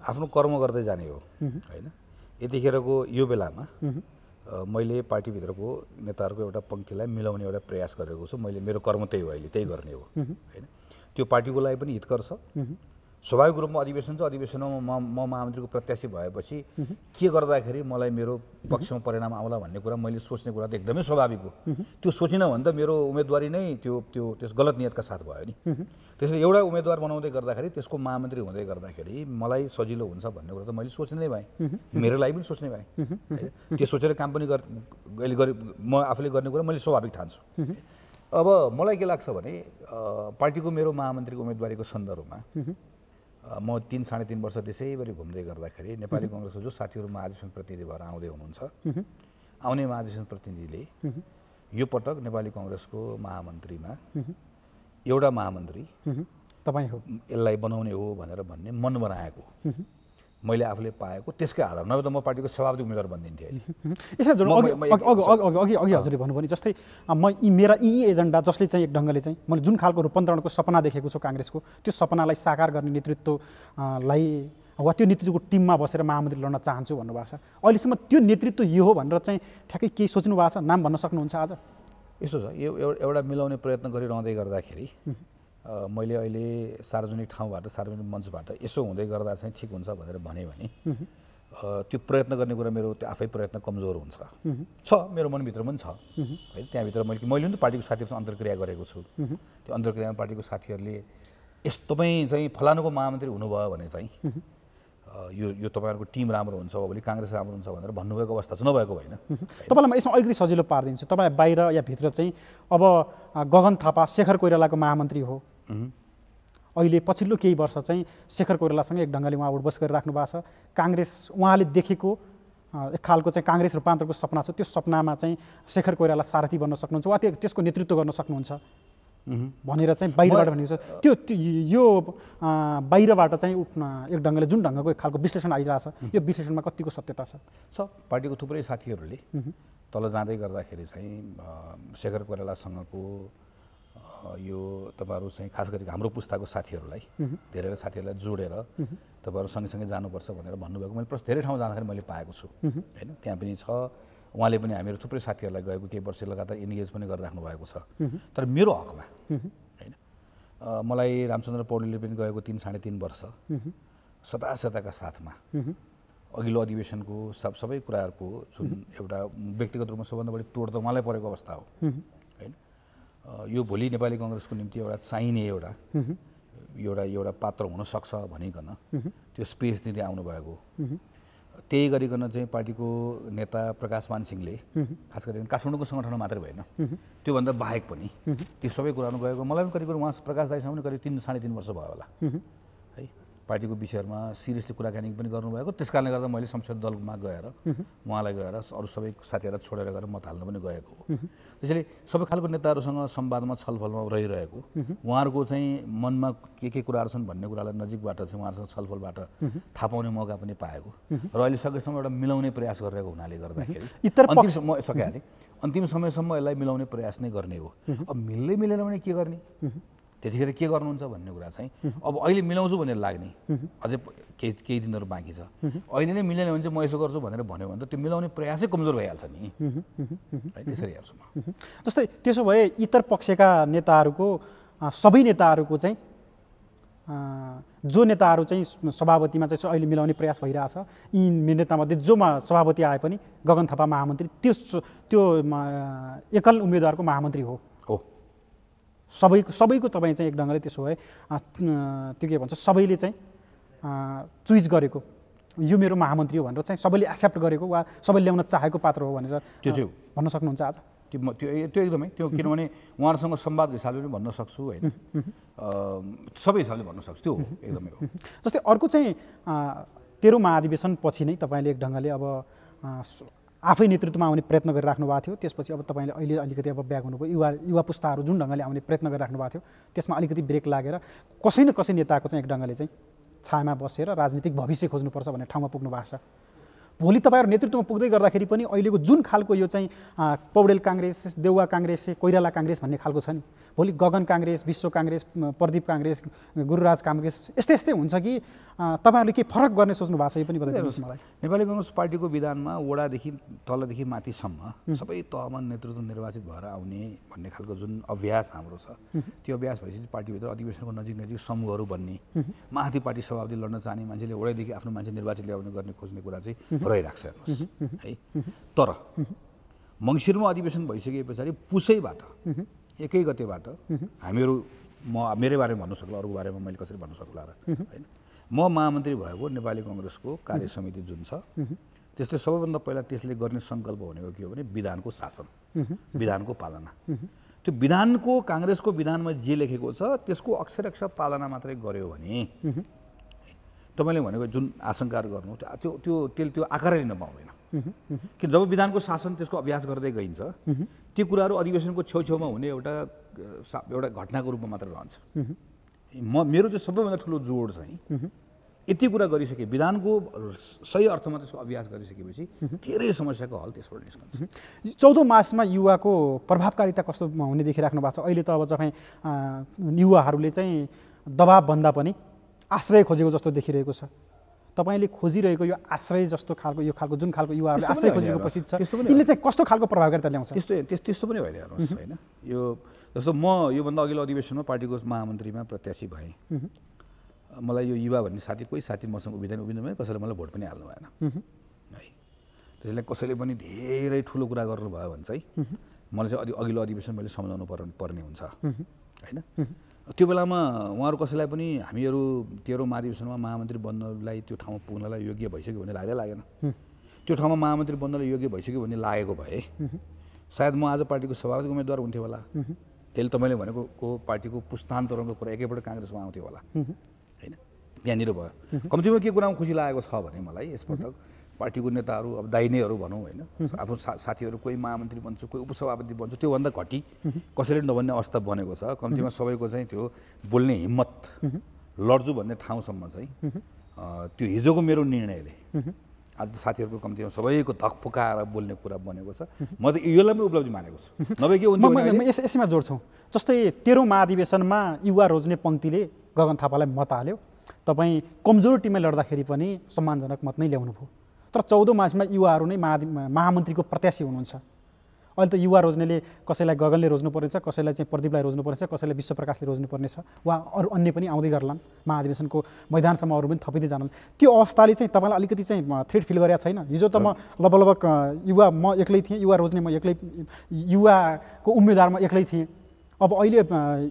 आफ्नो कर्म गर्दै जाने हो होइन? यतिखेरको यो बेलामा मैले पार्टीभित्रको नेताहरूको एउटा पङ्क्तिलाई मिलाउने एउटा प्रयास गरेको छु। मैले मेरो कर्म त्यही हो अहिले त्यही गर्ने हो होइन? त्यो पार्टीको लागि पनि हितकर छ। स्वाभाविक रूपमा अधिवेशन छ अधिवेशनमा म म महामन्त्रीको प्रत्याशी भएपछि के गर्दाखेरि मलाई मेरो पक्षमा परिणाम आउला भन्ने कुरा मैले सोच्ने कुरा त एकदमै स्वाभाविक हो। त्यो सोचिनँ भने त मेरो उम्मेदवारी नै त्यो त्यो त्यस गलत नियतका साथ भयो नि। त्यसैले एउटा उम्मेदवार बनाउँदै गर्दाखेरि त्यसको महामन्त्री हुँदै गर्दाखेरि मलाई सजिलो हुन्छ भन्ने कुरा त मैले सोच्ने भएँ। मेरो लागि पनि सोच्ने भएँ? त्यो सोचेर काम पनि गर अहिले गरे म आफूले गर्ने कुरा मैले स्वाभाविक ठान्छु। अब मलाई के लाग्छ भने पार्टीको मेरो महामन्त्रीको उम्मेदवारीको सन्दर्भमा म तिन साढे तिन वर्ष त्यसैभरि घुम्दै गर्दाखेरि नेपाली कङ्ग्रेसको जो साथीहरू महाधिवेशन प्रतिनिधि भएर आउँदै हुनुहुन्छ आउने महाधिवेशन प्रतिनिधिले यो पटक नेपाली कङ्ग्रेसको महामन्त्रीमा एउटा महामन्त्री तपाईँ हो। यसलाई बनाउने हो भनेर भन्ने मन बनाएको मैले आफूले पाएको त्यसकै आधार नभए त म पार्टीको सभापति उम्मेदवार बनिदिन्थेँ यसमा अघि अघि हजुरले भन्नुभयो नि जस्तै म यी मेरा यी एजेन्डा जसले चाहिँ एक ढङ्गले चाहिँ मैले जुन खालको रूपान्तरणको सपना देखेको छु काङ्ग्रेसको त्यो सपनालाई साकार गर्ने नेतृत्व अ, लाई वा त्यो नेतृत्वको टिममा बसेर महामन्त्री लड्न चाहन्छु भन्नुभएको छ। अहिलेसम्म त्यो नेतृत्व यो हो भनेर चाहिँ ठ्याक्कै केही सोच्नु भएको छ? नाम भन्न सक्नुहुन्छ आज? यस्तो छ। यो एउ- एउटा मिलाउने प्रयत्न गरिरहँदै गर्दाखेरि मैले अहिले सार्वजनिक ठाउँबाट सार्वजनिक मञ्चबाट यसो हुँदै गर्दा चाहिँ ठिक हुन्छ भनेर भने भने त्यो प्रयत्न गर्ने कुरा मेरो त्यो आफै प्रयत्न कमजोर हुन्छ। छ मेरो मनभित्र पनि छ। है त्यहाँभित्र मैले मैले पनि त पार्टीको साथीहरूसँग अन्तर्क्रिया गरेको छु। त्यो अन्तर्क्रियामा पार्टीको साथीहरूले यस तपाईँ चाहिँ फलानुको महामन्त्री हुनुभयो भने चाहिँ यो यो तपाईँहरूको टिम राम्रो हुन्छ भोलि काङ्ग्रेस राम्रो हुन्छ भनेर भन्नुभएको अवस्था चाहिँ नभएको होइन। तपाईँलाई म यसमा अलिकति सजिलो पारिदिन्छु। तपाईँ बाहिर या भित्र चाहिँ अब गगन थापा शेखर कोइरालाको महामन्त्री हो। अहिले पछिल्लो केही वर्ष चाहिँ शेखर कोइरालासँग एक ढङ्गले उहाँ उठबस गरिराख्नु भएको छ। काङ्ग्रेस उहाँले देखेको एक खालको चाहिँ काङ्ग्रेस रूपान्तरको सपना छ। त्यो सपनामा चाहिँ शेखर कोइराला सारथी बन्न सक्नुहुन्छ। वा त्यो त्यसको नेतृत्व गर्न सक्नुहुन्छ। भनेर चाहिँ बाहिरबाट भनेको छ। त्यो यो बाहिरबाट चाहिँ उठ्न एक ढङ्गले जुन ढङ्गको एक खालको विश्लेषण आइरहेछ यो विश्लेषणमा कतिको सत्यता छ? छ। पार्टीको थुप्रै साथीहरूले तल जाँदै गर्दाखेरि चाहिँ शेखर कोइरालासँगको यो तपाईँहरू चाहिँ खास गरी हाम्रो पुस्ताको साथीहरूलाई धेरै साथीहरूलाई जोडेर तपाईँहरू सँगसँगै जानुपर्छ भनेर भन्नुभएको। मैले प्रश्न धेरै ठाउँ जाँदाखेरि मैले पाएको छु। होइन त्यहाँ पनि छ। उहाँले पनि हामीहरू थुप्रै साथीहरूलाई गएको केही वर्ष लगातार इन्गेज पनि गरिराख्नु भएको छ। तर मेरो हकमा होइन मलाई रामचन्द्र पौडेलले पनि गएको तिन साढे तिन वर्ष सदा सदाका साथमा। अघिल्लो अधिवेशनको सब सबै कुराहरूको जुन एउटा व्यक्तिगत रूपमा सबभन्दा बढी तोड त उहाँलाई परेको अवस्था हो। यो भोलि नेपाली कङ्ग्रेसको निम्ति एउटा चाहिने एउटा एउटा एउटा पात्र हुनसक्छ भनिकन त्यो स्पेस दिँदै आउनुभएको। त्यही गरिकन चाहिँ पार्टीको नेता प्रकाश मान सिंहले खास गरी काठमाडौँको सङ्गठनमा मात्रै भएन त्योभन्दा बाहेक पनि ती सबै कुराहरू गएको। मलाई पनि करिब करिब उहाँ प्रकाश दाईसँग पनि करिब तिन साढे तिन वर्ष भयो होला। है पार्टीको विषयहरूमा सिरियसली कुराकानी पनि गर्नुभएको। त्यस कारणले गर्दा मैले संसद दलमा गएर उहाँलाई गएर अरू सबै साथीहरूलाई छोडेर गएर मत हाल्न पनि गएको हो। त्यसैले सबै खालको नेताहरूसँग संवादमा छलफलमा रहिरहेको। उहाँहरूको चाहिँ मनमा के के कुराहरू छन् भन्ने कुरालाई नजिकबाट चाहिँ उहाँहरूसँग छलफलबाट थाहा पाउने मौका पनि पाएको। र अहिले सकेसम्म एउटा मिलाउने प्रयास गरिरहेको हुनाले गर्दाखेरि अन्तिम सकिहालेँ अन्तिम समयसम्म यसलाई मिलाउने प्रयास नै गर्ने हो। अब मिल्दै मिलेन भने के गर्ने? त्यतिखेर के गर्नुहुन्छ भन्ने कुरा चाहिँ अब अहिले मिलाउँछु भनेर लाग्ने। अझै केही केही दिनहरू बाँकी छ। अहिले नै मिलेन भने चाहिँ म यसो गर्छु भनेर भन्यो भने त त्यो मिलाउने प्रयासै कमजोर भइहाल्छ नि। त्यसरी हेर्छु म। जस्तै त्यसो भए इतर पक्षका नेताहरूको सबै नेताहरूको चाहिँ जो नेताहरू चाहिँ सभापतिमा चाहिँ अहिले मिलाउने प्रयास भइरहेछ यी नेतामध्ये जोमा सभापति आए पनि गगन थापा महामन्त्री त्यो त्यो एकल उम्मेदवारको महामन्त्री हो। सबैको सबैको तपाईँ चाहिँ एक ढङ्गले त्यसो भए त्यो के भन्छ सबैले चाहिँ चुइज गरेको यो मेरो महामन्त्री हो भनेर चाहिँ सबैले एक्सेप्ट गरेको वा सबैले ल्याउन चाहेको पात्र हो भनेर त्यो चाहिँ। भन्न सक्नुहुन्छ आज? त्यो म त्यो त्यो एकदमै त्यो किनभने उहाँहरूसँग संवादको हिसाबले पनि भन्न सक्छु होइन? सबै हिसाबले भन्न सक्छु त्यो हो एकदमै हो। जस्तै अर्को चाहिँ तेह्रौँ महाधिवेशन पछि नै तपाईँले एक ढङ्गले अब आफै नेतृत्वमा आउने प्रयत्न गरिराख्नु भएको थियो। त्यसपछि अब तपाईँले अहिले अलिकति अब ब्याग हुनुभयो। युवा युवा पुस्ताहरू जुन ढङ्गले आउने प्रयत्न गरिराख्नु भएको थियो त्यसमा अलिकति ब्रेक लागेर कसै न कसै नेताको चाहिँ एक ढङ्गले चाहिँ छायामा बसेर राजनीतिक भविष्य खोज्नुपर्छ भन्ने ठाउँमा पुग्नु भएको छ। भोलि तपाईँहरू नेतृत्वमा पुग्दै गर्दाखेरि पनि अहिलेको जुन खालको यो चाहिँ पौडेल काङ्ग्रेस देउवा काङ्ग्रेस कोइराला काङ्ग्रेस भन्ने खालको छ नि भोलि गगन काङ्ग्रेस विश्व काङ्ग्रेस प्रदीप काङ्ग्रेस गुरुराज काङ्ग्रेस यस्तै यस्तै हुन्छ कि तपाईँहरूले के फरक गर्ने सोच्नु भएको छ यो पनि बताइदिनुहोस् मलाई। नेपाली कङ्ग्रेस पार्टीको विधानमा वडादेखि तलदेखि माथिसम्म सबै तहमा नेतृत्व निर्वाचित भएर आउने भन्ने खालको जुन अभ्यास हाम्रो छ त्यो अभ्यास भएपछि पार्टीभित्र अधिवेशनको नजिक नजिक समूहहरू बन्ने माथि पार्टी सभापति लड्न चाहने मान्छेले वडादेखि आफ्नो मान्छे निर्वाचित ल्याउने गर्ने खोज्ने कुरा चाहिँ रहिरहेको छ हेर्नुहोस्। है? तर मङ्सिरमा अधिवेशन भइसके पछाडि पुसैबाट एकै गतेबाट हामीहरू म मेरै बारेमा भन्नु सक्ला अरूको बारेमा मैले कसरी भन्नु सक्ला र होइन? म महामन्त्री भएको नेपाली कङ्ग्रेसको कार्य समिति जुन छ त्यसले सबैभन्दा पहिला त्यसले गर्ने सङ्कल्प भनेको के हो भने विधानको शासन विधानको पालना। त्यो विधानको काङ्ग्रेसको विधानमा जे लेखेको छ त्यसको अक्षर अक्षर पालना मात्रै गर्यो भने तपाईँले भनेको जुन आशङ्काहरू गर्नु त्यो त्यो त्यो त्यसले त्यो आकारै लिन पाउँदैन। कि जब विधानको शासन त्यसको अभ्यास गर्दै गइन्छ ती कुराहरू अधिवेशनको छेउछेउमा हुने एउटा एउटा घटनाको रूपमा मात्र रहन्छ। म मेरो चाहिँ सबैभन्दा ठुलो जोड चाहिँ यति कुरा गरिसके विधानको सही अर्थमा त्यसको अभ्यास गरिसकेपछि धेरै समस्याको हल त्यसबाट निस्कन्छ। चौधौँ मार्चमा युवाको प्रभावकारिता कस्तो हुने देखिराख्नु भएको छ? अहिले त अब तपाईँ अ, युवाहरूले चाहिँ दबाबभन्दा पनि आश्रय खोजेको जस्तो देखिरहेको छ। तपाईँले खोजिरहेको यो आश्रय जस्तो खालको यो खालको जुन खालको युवाहरूले त्यस्तो आश्रय खोजेको होइन उपस्थित छ त्यस्तो पनि यिनले चाहिँ कस्तो खालको प्रभावकारिता ल्याउँछ त्यस्तो त्यस त्यस्तो पनि होइन हेर्नुहोस् होइन। यो जस्तो म योभन्दा अघिल्लो अधिवेशनमा पार्टीको महामन्त्रीमा प्रत्याशी भएँ। मलाई यो युवा भन्ने साथी कोही साथी मसँग उभिँदैन उभिँदैन भने कसैले मलाई भोट पनि हाल्नु भएन। है। त्यसैले कसैले पनि धेरै ठुलो कुरा गर्नुभयो भने चाहिँ मलाई चाहिँ अघि अघिल्लो अधिवेशन मैले सम्झाउनु पर्ने पर्ने हुन्छ। होइन? त्यो बेलामा उहाँहरू कसैलाई पनि हामीहरू तेह्रौँ महाधिवेशनमा महामन्त्री बन्नलाई त्यो ठाउँमा पुग्नलाई योग्य भइसक्यो भन्ने लाग्दै लागेन। त्यो ठाउँमा महामन्त्री बन्नलाई योग्य भइसक्यो भन्ने लागेको भए सायद म आज पार्टीको सभापति उम्मेदवार हुन्थ्यो होला। त्यसले तपाईँले भनेको को पार्टीको पुस्तान्तरणको कुरा एकैपल्ट काङ्ग्रेसमा आउँथ्यो होला। होइन? त्यहाँनिर भयो। कम्तीमा के कुरामा खुसी लागेको छ भने मलाई यसपटक पार्टीको नेताहरू अब दाहिनेहरू भनौँ होइन आफ्नो सा साथीहरू कोही महामन्त्री बन्छ कोही उपसभापति बन्छ त्योभन्दा घटी कसैले नभन्ने अवस्था बनेको छ। कम्तीमा सबैको चाहिँ त्यो बोल्ने हिम्मत लड्छु भन्ने ठाउँसम्म चाहिँ त्यो हिजोको मेरो निर्णयले आज त साथीहरूको कम्तीमा सबैको धक फुकाएर बोल्ने कुरा बनेको छ। म त यसलाई पनि उपलब्धि मानेको छु। नभए के यस यसैमा जोड्छु जस्तै तेह्रौँ महाधिवेशनमा युवा रोज्ने पङ्क्तिले गगन थापालाई मत हाल्यो। तपाईँ कमजोर टिममा लड्दाखेरि पनि सम्मानजनक मत नै ल्याउनु भयो तर चौधौँ मार्चमा युवाहरू नै महाधि महामन्त्रीको प्रत्याशी हुनुहुन्छ। अहिले त युवा रोज्नेले कसैलाई गगनले रोज्नु पर्नेछ कसैलाई चाहिँ प्रदीपलाई रोज्नु पर्नेछ कसैलाई विश्वप्रकाशले रोज्नु पर्नेछ वा अरू अन्य पनि आउँदै गर्लान् महाधिवेशनको मैदानसम्म अरू पनि थपिँदै जानन् त्यो अवस्थाले चाहिँ तपाईँलाई अलिकति चाहिँ थ्रेड फिल गरेको छैन? हिजो त म लगभग युवा म एक्लै थिएँ युवा रोज्ने म एक्लै युवाको उम्मेदवार म एक्लै थिएँ। अब अहिले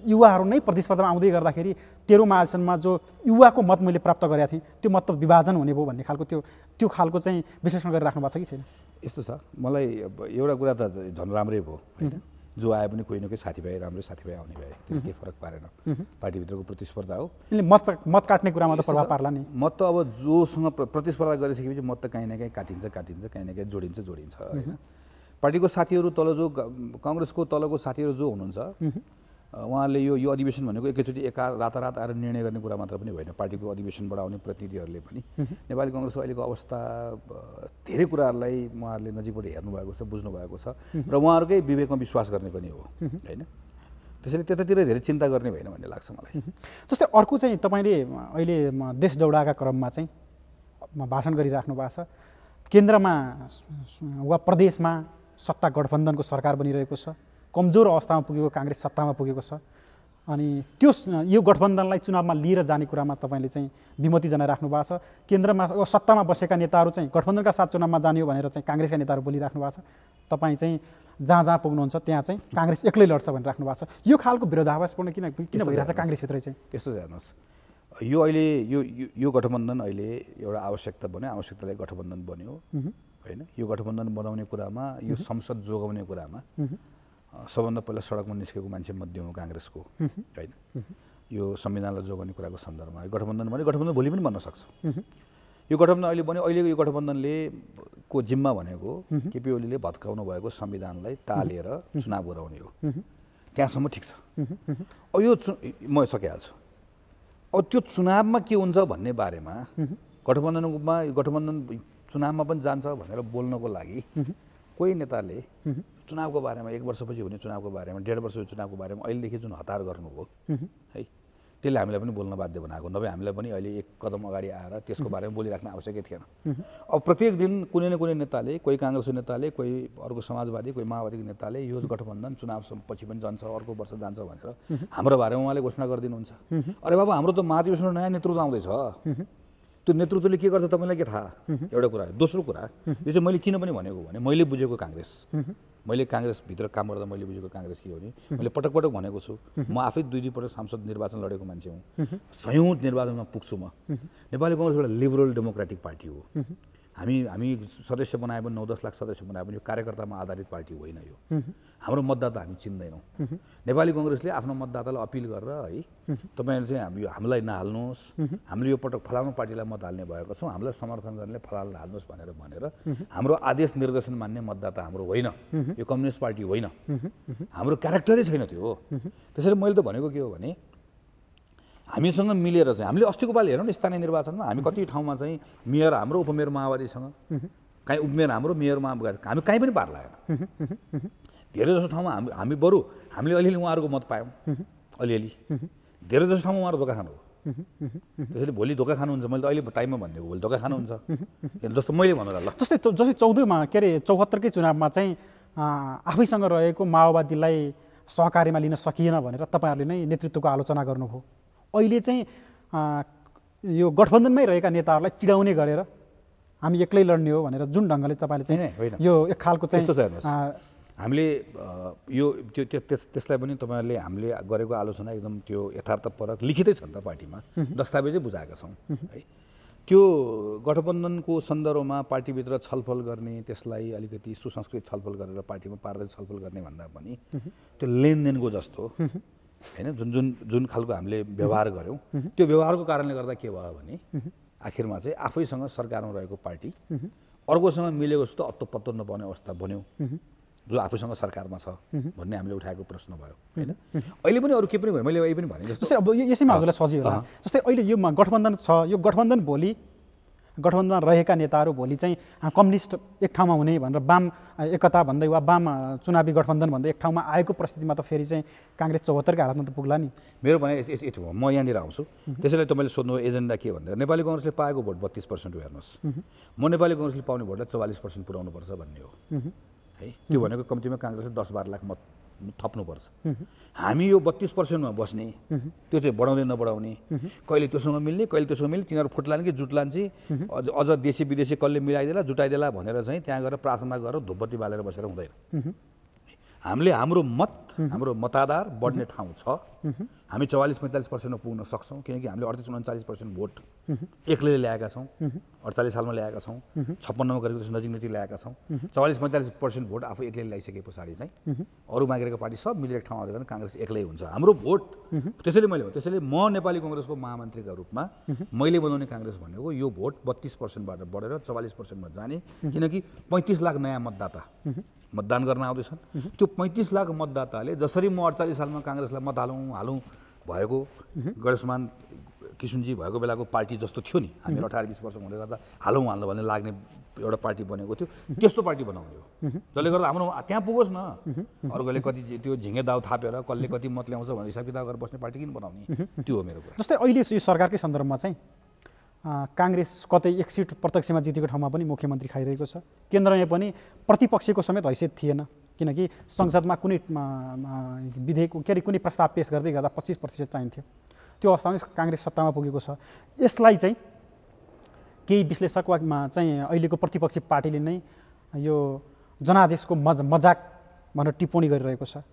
युवाहरू नै प्रतिस्पर्धामा आउँदै गर्दाखेरि तेह्रौँ महाधिवेशनमा जो युवाको मत मैले प्राप्त गरेको थिएँ त्यो मत त विभाजन हुने भयो भन्ने खालको त्यो त्यो खालको चाहिँ विश्लेषण गरिराख्नु भएको छ कि छैन? यस्तो छ। मलाई एउटा कुरा त झन् राम्रै भयो होइन? जो आए पनि कोही न कोही साथीभाइ राम्रै साथीभाइ आउने भए केही फरक पारेन। पार्टीभित्रको प्रतिस्पर्धा हो। यसले मत मत काट्ने कुरामा त प्रभाव पार्ला नि। मत त अब जोसँग प्र- प्रतिस्पर्धा गरिसकेपछि मत त काहीँ न काहीँ काटिन्छ काटिन्छ काहीँ न काहीँ जोडिन्छ जोडिन्छ होइन? पार्टीको साथीहरू तल जो कङ्ग्रेसको तलको साथीहरू जो हुनुहुन्छ उहाँहरूले यो यो अधिवेशन भनेको एकैचोटि एका रातारात आएर निर्णय गर्ने कुरा मात्र पनि होइन। पार्टीको अधिवेशनबाट आउने प्रतिनिधिहरूले पनि। नेपाली कङ्ग्रेसको अहिलेको अवस्था धेरै कुराहरूलाई उहाँहरूले नजिकबाट हेर्नुभएको छ बुझ्नु भएको छ र उहाँहरूकै विवेकमा विश्वास गर्ने पनि हो होइन? त्यसैले त्यतातिर धेरै चिन्ता गर्ने भएन भन्ने लाग्छ मलाई। जस्तै अर्को चाहिँ तपाईँले अहिले देश दौडाएका क्रममा चाहिँ भाषण गरिराख्नु भएको छ। केन्द्रमा वा प्रदेशमा सत्ता गठबन्धनको सरकार बनिरहेको छ कमजोर अवस्थामा पुगेको काङ्ग्रेस सत्तामा पुगेको छ। अनि त्यो यो गठबन्धनलाई चुनावमा लिएर जाने कुरामा तपाईँले चाहिँ विमति जनाइराख्नु भएको छ। केन्द्रमा सत्तामा बसेका नेताहरू चाहिँ गठबन्धनका साथ चुनावमा जाने हो भनेर चाहिँ काङ्ग्रेसका नेताहरू बोलिराख्नु भएको छ। तपाईँ चाहिँ जहाँ जहाँ पुग्नुहुन्छ त्यहाँ चाहिँ काङ्ग्रेस एक्लै लड्छ भनेर राख्नु भएको छ। यो खालको विरोधाभासपूर्ण किन किन भइरहेछ काङ्ग्रेसभित्रै चाहिँ? यस्तो चाहिँ हेर्नुहोस् यो अहिले यो यो- यो गठबन्धन अहिले एउटा आवश्यकता बन्यो आवश्यकताले गठबन्धन बन्यो। होइन? यो गठबन्धन बनाउने कुरामा यो संसद जोगाउने कुरामा सबभन्दा पहिला सडकमा निस्केको मान्छे मध्ये हो काङ्ग्रेसको होइन? यो संविधानलाई जोगाउने कुराको सन्दर्भमा यो गठबन्धन भने गठबन्धन भोलि पनि बन्न सक्छ। यो गठबन्धन अहिले बन्यो अहिलेको यो गठबन्धनले को जिम्मा भनेको केपी ओलीले भत्काउनु भएको संविधानलाई टालेर चुनाव गराउने हो। त्यहाँसम्म ठिक छ। अब यो चु म सकिहाल्छु। अब त्यो चुनावमा के हुन्छ भन्ने बारेमा गठबन्धनमा गठबन्धन चुनावमा पनि जान्छ भनेर बोल्नको लागि कोही नेताले चुनावको बारेमा एक वर्षपछि हुने चुनावको बारेमा डेढ वर्षपछि चुनावको बारेमा अहिलेदेखि जुन हतार गर्नुभयो है त्यसले हामीलाई पनि बोल्न बाध्य बनाएको नभए हामीलाई पनि अहिले एक कदम अगाडि आएर त्यसको बारेमा बोलिराख्न आवश्यकै थिएन। अब प्रत्येक दिन कुनै न कुनै नेताले कोही काङ्ग्रेसको नेताले कोही अर्को समाजवादी कोही माओवादीको नेताले यो गठबन्धन चुनाव पछि पनि जान्छ अर्को वर्ष जान्छ भनेर हाम्रो बारेमा उहाँले घोषणा गरिदिनुहुन्छ। अरे बाबा हाम्रो त महाधिवेशनमा नयाँ नेतृत्व आउँदैछ। त्यो नेतृत्वले के गर्छ तपाईँलाई के थाहा? एउटा कुरा दोस्रो कुरा यो चाहिँ मैले किन पनि भनेको भने मैले बुझेको काङ्ग्रेस। मैले काङ्ग्रेसभित्र काम गर्दा मैले बुझेको काङ्ग्रेस के हो भने मैले पटक पटक भनेको छु म आफै दुई दुई पटक सांसद निर्वाचन लडेको मान्छे हुँ। सयौँ निर्वाचनमा पुग्छु म। नेपाली कङ्ग्रेस एउटा लिबरल डेमोक्रेटिक पार्टी हो। हामी हामी सदस्य बनाए पनि नौ दस लाख सदस्य बनाए पनि यो कार्यकर्तामा आधारित पार्टी होइन यो। हाम्रो मतदाता हामी चिन्दैनौँ। नेपाली कङ्ग्रेसले आफ्नो मतदातालाई अपिल गरेर है तपाईँहरूले चाहिँ हामी हामीलाई नहाल्नुहोस् हामीले यो पटक फलानु पार्टीलाई मत हाल्ने भएको छौँ हामीलाई समर्थन गर्नेले फलानु हाल्नुहोस् भनेर भनेर हाम्रो आदेश निर्देशन मान्ने मतदाता हाम्रो होइन यो कम्युनिस्ट पार्टी होइन। हाम्रो क्यारेक्टरै छैन त्यो हो। त्यसैले मैले त भनेको के हो भने हामीसँग मिलेर चाहिँ हामीले अस्तिको पालि हेरौँ न स्थानीय निर्वाचनमा हामी कति ठाउँमा चाहिँ मेयर हाम्रो उपमेयर माओवादीसँग काहीँ उपमेयर हाम्रो मेयर माओवादी हामी कहीँ पनि पार लागेन। धेरै जसो ठाउँमा हामी हामी बरु हामीले अलिअलि उहाँहरूको मत पायौँ। अलिअलि। धेरै जसो ठाउँमा उहाँहरू धोका खानु हो त्यसैले भोलि धोका खानुहुन्छ मैले त अहिले टाइममा भनिदिएको भोलि धोका खानुहुन्छ। जस्तो मैले भन्नु ल जस्तै जस्तै चौधमा के अरे चौहत्तरकै चुनावमा चाहिँ आफैसँग रहेको माओवादीलाई सहकार्यमा लिन सकिएन भनेर तपाईँहरूले नै नेतृत्वको आलोचना गर्नुभयो। अहिले चाहिँ यो गठबन्धनमै रहेका नेताहरूलाई चिडाउने गरेर हामी एक्लै लड्ने हो भनेर जुन ढङ्गले तपाईँले। चाहिँ यो एक खालको चाहिँ हामीले यो त्यो त्यो त्यस त्यसलाई पनि तपाईँहरूले हामीले गरेको आलोचना एकदम त्यो यथार्थपरक लिखितै छ नि त पार्टीमा। दस्तावेजै बुझाएका छौँ है। त्यो गठबन्धनको सन्दर्भमा पार्टीभित्र छलफल गर्ने त्यसलाई अलिकति सुसंस्कृत छलफल गरेर पार्टीमा पारदर्शी छलफल गर्ने भन्दा पनि त्यो लेनदेनको जस्तो होइन जुन जुन जुन खालको हामीले व्यवहार गऱ्यौँ त्यो व्यवहारको कारणले गर्दा के भयो भने आखिरमा चाहिँ आफैसँग सरकारमा रहेको पार्टी अर्कोसँग मिलेको जस्तो अत्तो पत्तो नपाउने अवस्था बन्यो। जो आफूसँग सरकारमा छ भन्ने हामीले उठाएको प्रश्न भयो होइन? अहिले पनि अरू केही पनि भयो? मैले यही पनि भने जस्तो। अब यसैमा हजुरलाई सजिलो होला जस्तै अहिले यो गठबन्धन छ यो गठबन्धन भोलि गठबन्धनमा रहेका नेताहरू भोलि चाहिँ कम्युनिस्ट एक ठाउँमा हुने भनेर वाम एकता भन्दै वा वाम चुनावी गठबन्धन भन्दै एक ठाउँमा आएको परिस्थितिमा त फेरि चाहिँ काङ्ग्रेस चौहत्तरकै हालतमा त पुग्ला नि। मेरो यस- यति हो। म यहाँनिर आउँछु। त्यसैले तपाईँले सोध्नु एजेन्डा के भन्दा नेपाली कङ्ग्रेसले पाएको भोट बत्तिस पर्सेन्ट हो हेर्नुहोस्। म नेपाली कङ्ग्रेसले पाउने भोटलाई चौवालिस पर्सेन्ट पुऱ्याउनुपर्छ भन्ने हो। है? त्यो भनेको कम्तीमा काङ्ग्रेसले दस बाह्र लाख मत थप्नुपर्छ। हामी यो बत्तिस पर्सेन्टमा बस्ने त्यो चाहिँ बढाउँदै नबढाउने कहिले त्योसँग मिल्ने कहिले त्योसँग मिल्ने तिनीहरू फुट्लान् कि जुट्लान् चाहिँ अझ अझ देशी विदेशी कसले मिलाइदेला जुटाइदेला भनेर चाहिँ त्यहाँ गएर प्रार्थना गरेर धुपबत्ती बालेर बसेर हुँदैन। हामीले हाम्रो मत हाम्रो मताधार बढ्ने ठाउँ छ। हामी चौवालिस पैँतालिस पर्सेन्टमा पुग्न सक्छौँ किनकि हामीले अडतिस उन्चालिस पर्सेन्ट भोट एक्लै ल्याएका छौँ अडचालिस सालमा ल्याएका छौँ छप्पन्नमा गरेको नजिक नजिक ल्याएका छौँ। चौवालिस पैँतालिस पर्सेन्ट भोट आफू एक्लै ल्याइसके पछाडि चाहिँ अरू मागिरहेको पार्टी सब मिलेको ठाउँ आउँदैन काङ्ग्रेस एक्लै हुन्छ। हाम्रो भोट त्यसैले मैले त्यसैले म नेपाली कङ्ग्रेसको महामन्त्रीका रूपमा मैले बनाउने काङ्ग्रेस भनेको यो भोट बत्तिस पर्सेन्टबाट बढेर चौवालिस पर्सेन्टमा जाने किनकि पैँतिस लाख नयाँ मतदाता मतदान गर्न आउँदैछन्। त्यो पैँतिस लाख मतदाताले जसरी म अडचालिस सालमा काङ्ग्रेसलाई मत हालौँ हालौँ भएको गणेशमान किसुनजी भएको बेलाको पार्टी जस्तो थियो नि। हामीहरू अठार बिस वर्ष हुँदै गर्दा हालौँ हाल्नु भन्ने लाग्ने एउटा पार्टी बनेको थियो। त्यस्तो पार्टी बनाउने हो। जसले गर्दा हाम्रो त्यहाँ पुगोस् न। अर्कोले कति त्यो झिङ्गे दाउ थापेर कसले कति मत ल्याउँछ भनेर हिसाब किताब गरेर बस्ने पार्टी किन बनाउने? त्यो हो मेरो कुरा। जस्तै अहिले यो सरकारकै सन्दर्भमा चाहिँ काङ्ग्रेस कतै एक सिट प्रत्यक्षमा जितेको ठाउँमा पनि मुख्यमन्त्री खाइरहेको छ। केन्द्रमा पनि प्रतिपक्षको समेत हैसियत थिएन। किनकि संसदमा कुनै विधेयक के अरे कुनै प्रस्ताव पेस गर्दै गर्दा पच्चिस प्रतिशत चाहिन्थ्यो। त्यो अवस्थामा काङ्ग्रेस सत्तामा पुगेको छ। यसलाई चाहिँ केही विश्लेषक वा चाहिँ अहिलेको प्रतिपक्षी पार्टीले नै यो जनादेशको मज मजाक भनेर टिप्पणी गरिरहेको छ।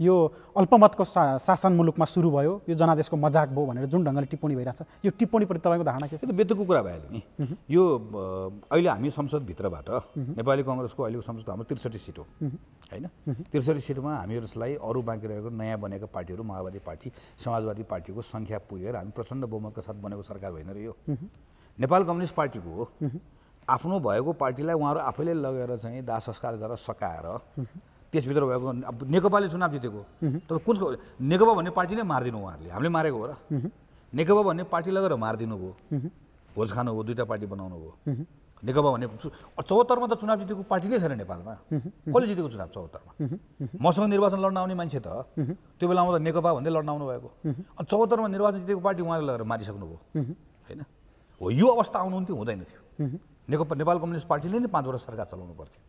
यो अल्पमतको सा शासन मुलुकमा सुरु भयो यो जनादेशको मजाक भयो भनेर जुन ढङ्गले टिप्पणी भइरहेको छ यो टिप्पणीप्रति तपाईँको धारणा के छ? त्यो बेतुको कुरा भइहाल्यो नि। यो अहिले हामी संसदभित्रबाट नेपाली कङ्ग्रेसको अहिलेको संसद हाम्रो त्रिसठी सिट हो। होइन? त्रिसठी सिटमा हामीहरूलाई अरू बाँकी रहेको नयाँ बनेका पार्टीहरू माओवादी पार्टी समाजवादी पार्टीको सङ्ख्या पुगेर हामी प्रचण्ड बहुमतका साथ बनेको सरकार होइन र यो। नेपाल कम्युनिस्ट पार्टीको आफ्नो भएको पार्टीलाई उहाँहरू आफैले लगेर चाहिँ दाह संस्कार गरेर सकाएर त्यसभित्र भएको अब नेकपाले चुनाव जितेको। तपाईँ कुन नेकपा भन्ने पार्टी नै मारिदिनु उहाँहरूले। हामीले मारेको हो र। नेकपा भन्ने पार्टी लगेर मारिदिनु भयो। भोज खानु हो दुईवटा पार्टी बनाउनु भयो। नेकपा भन्ने चौहत्तरमा त चुनाव जितेको पार्टी नै छैन नेपालमा। कसले जितेको चुनाव चौहत्तरमा? मसँग निर्वाचन लड्न आउने मान्छे त। त्यो बेलामा त नेकपा भन्दै लड्न आउनु भएको। अनि चौहत्तरमा निर्वाचन जितेको पार्टी उहाँले लगेर मारिसक्नु भयो। होइन? हो यो अवस्था आउनुहुन्थ्यो हुँदैन थियो। नेकपा नेपाल कम्युनिस्ट पार्टीले नै पाँच वर्ष सरकार चलाउनु पर्थ्यो।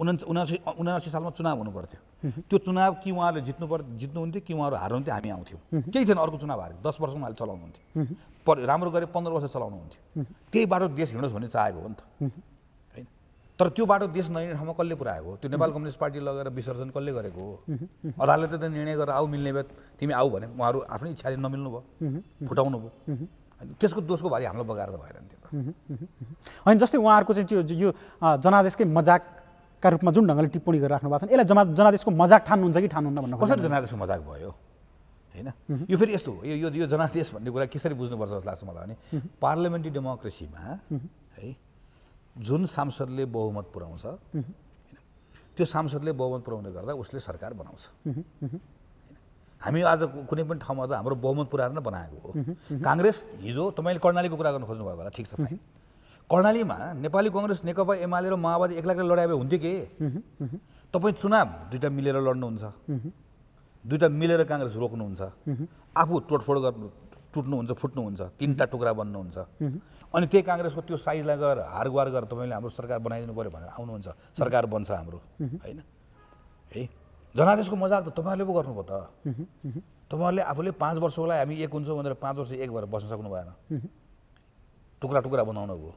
उना उनासी उनासी सालमा चुनाव हुनु पर्थ्यो। त्यो चुनाव कि उहाँहरूले जित्नु पर् जित्नुहुन्थ्यो कि उहाँहरू हार्नुहुन्थ्यो हामी आउँथ्यौँ। केही छैन अर्को चुनाव हार्यो दस वर्षमा उहाँले चलाउनुहुन्थ्यो पर राम्रो गरे पन्ध्र वर्ष चलाउनुहुन्थ्यो त्यही बाटो देश हिँडोस् भन्ने चाहेको हो नि त। होइन? तर त्यो बाटो देश नहिँड्ने ठाउँमा कसले पुऱ्याएको हो? त्यो नेपाल कम्युनिस्ट पार्टी लगेर विसर्जन कसले गरेको हो? अदालतले त निर्णय गरेर आऊ मिल्ने भए तिमी आऊ भने उहाँहरू आफ्नै इच्छाले नमिल्नु भयो फुटाउनु भयो। त्यसको दोषको भारी हामीलाई बगाएर त भएन त्यो होइन जस्तै उहाँहरूको चाहिँ त्यो यो जनादेशकै मजाकका रूपमा जुन ढङ्गले टिप्पणी गरिराख्नु भएको छ यसलाई जमा जनादेशको मजाक ठान्नुहुन्छ कि ठान्नुहुन्न भन्नु कसरी जनादेशको मजाक भयो? होइन? यो फेरि यस्तो हो यो यो जनादेश भन्ने कुरा कसरी बुझ्नुपर्छ जस्तो लाग्छ मलाई भने पार्लियामेन्ट्री डेमोक्रेसीमा है जुन सांसदले बहुमत पुऱ्याउँछ होइन, त्यो सांसदले बहुमत पुऱ्याउँदै गर्दा उसले सरकार बनाउँछ। हामी आज कुनै पनि ठाउँमा त हाम्रो बहुमत पुऱ्याएर नै बनाएको हो। काङ्ग्रेस हिजो तपाईँले कर्णालीको कुरा गर्नु खोज्नुभएको होला ठिक छ कर्णालीमा नेपाली कङ्ग्रेस नेकपा एमाले र माओवादी एक्ला भए हुन्थ्यो के? तपाईँ चुनाव दुइटा मिलेर लड्नुहुन्छ। दुइटा मिलेर काङ्ग्रेस रोक्नुहुन्छ। आफू तोडफोड गर्नु टुट्नुहुन्छ फुट्नुहुन्छ तिनवटा टुक्रा बन्नुहुन्छ। अनि त्यही काङ्ग्रेसको त्यो साइजलाई गएर हारगुहार गरेर तपाईँले हाम्रो सरकार बनाइदिनु पऱ्यो भनेर आउनुहुन्छ। सरकार बन्छ हाम्रो। होइन? है? जनादेशको मजाक त तपाईँहरूले पो गर्नुभयो त। तपाईँहरूले आफूले पाँच वर्षको लागि हामी एक हुन्छौँ भनेर पाँच वर्ष एक भएर बस्न सक्नु भएन टुक्रा टुक्रा बनाउनु भयो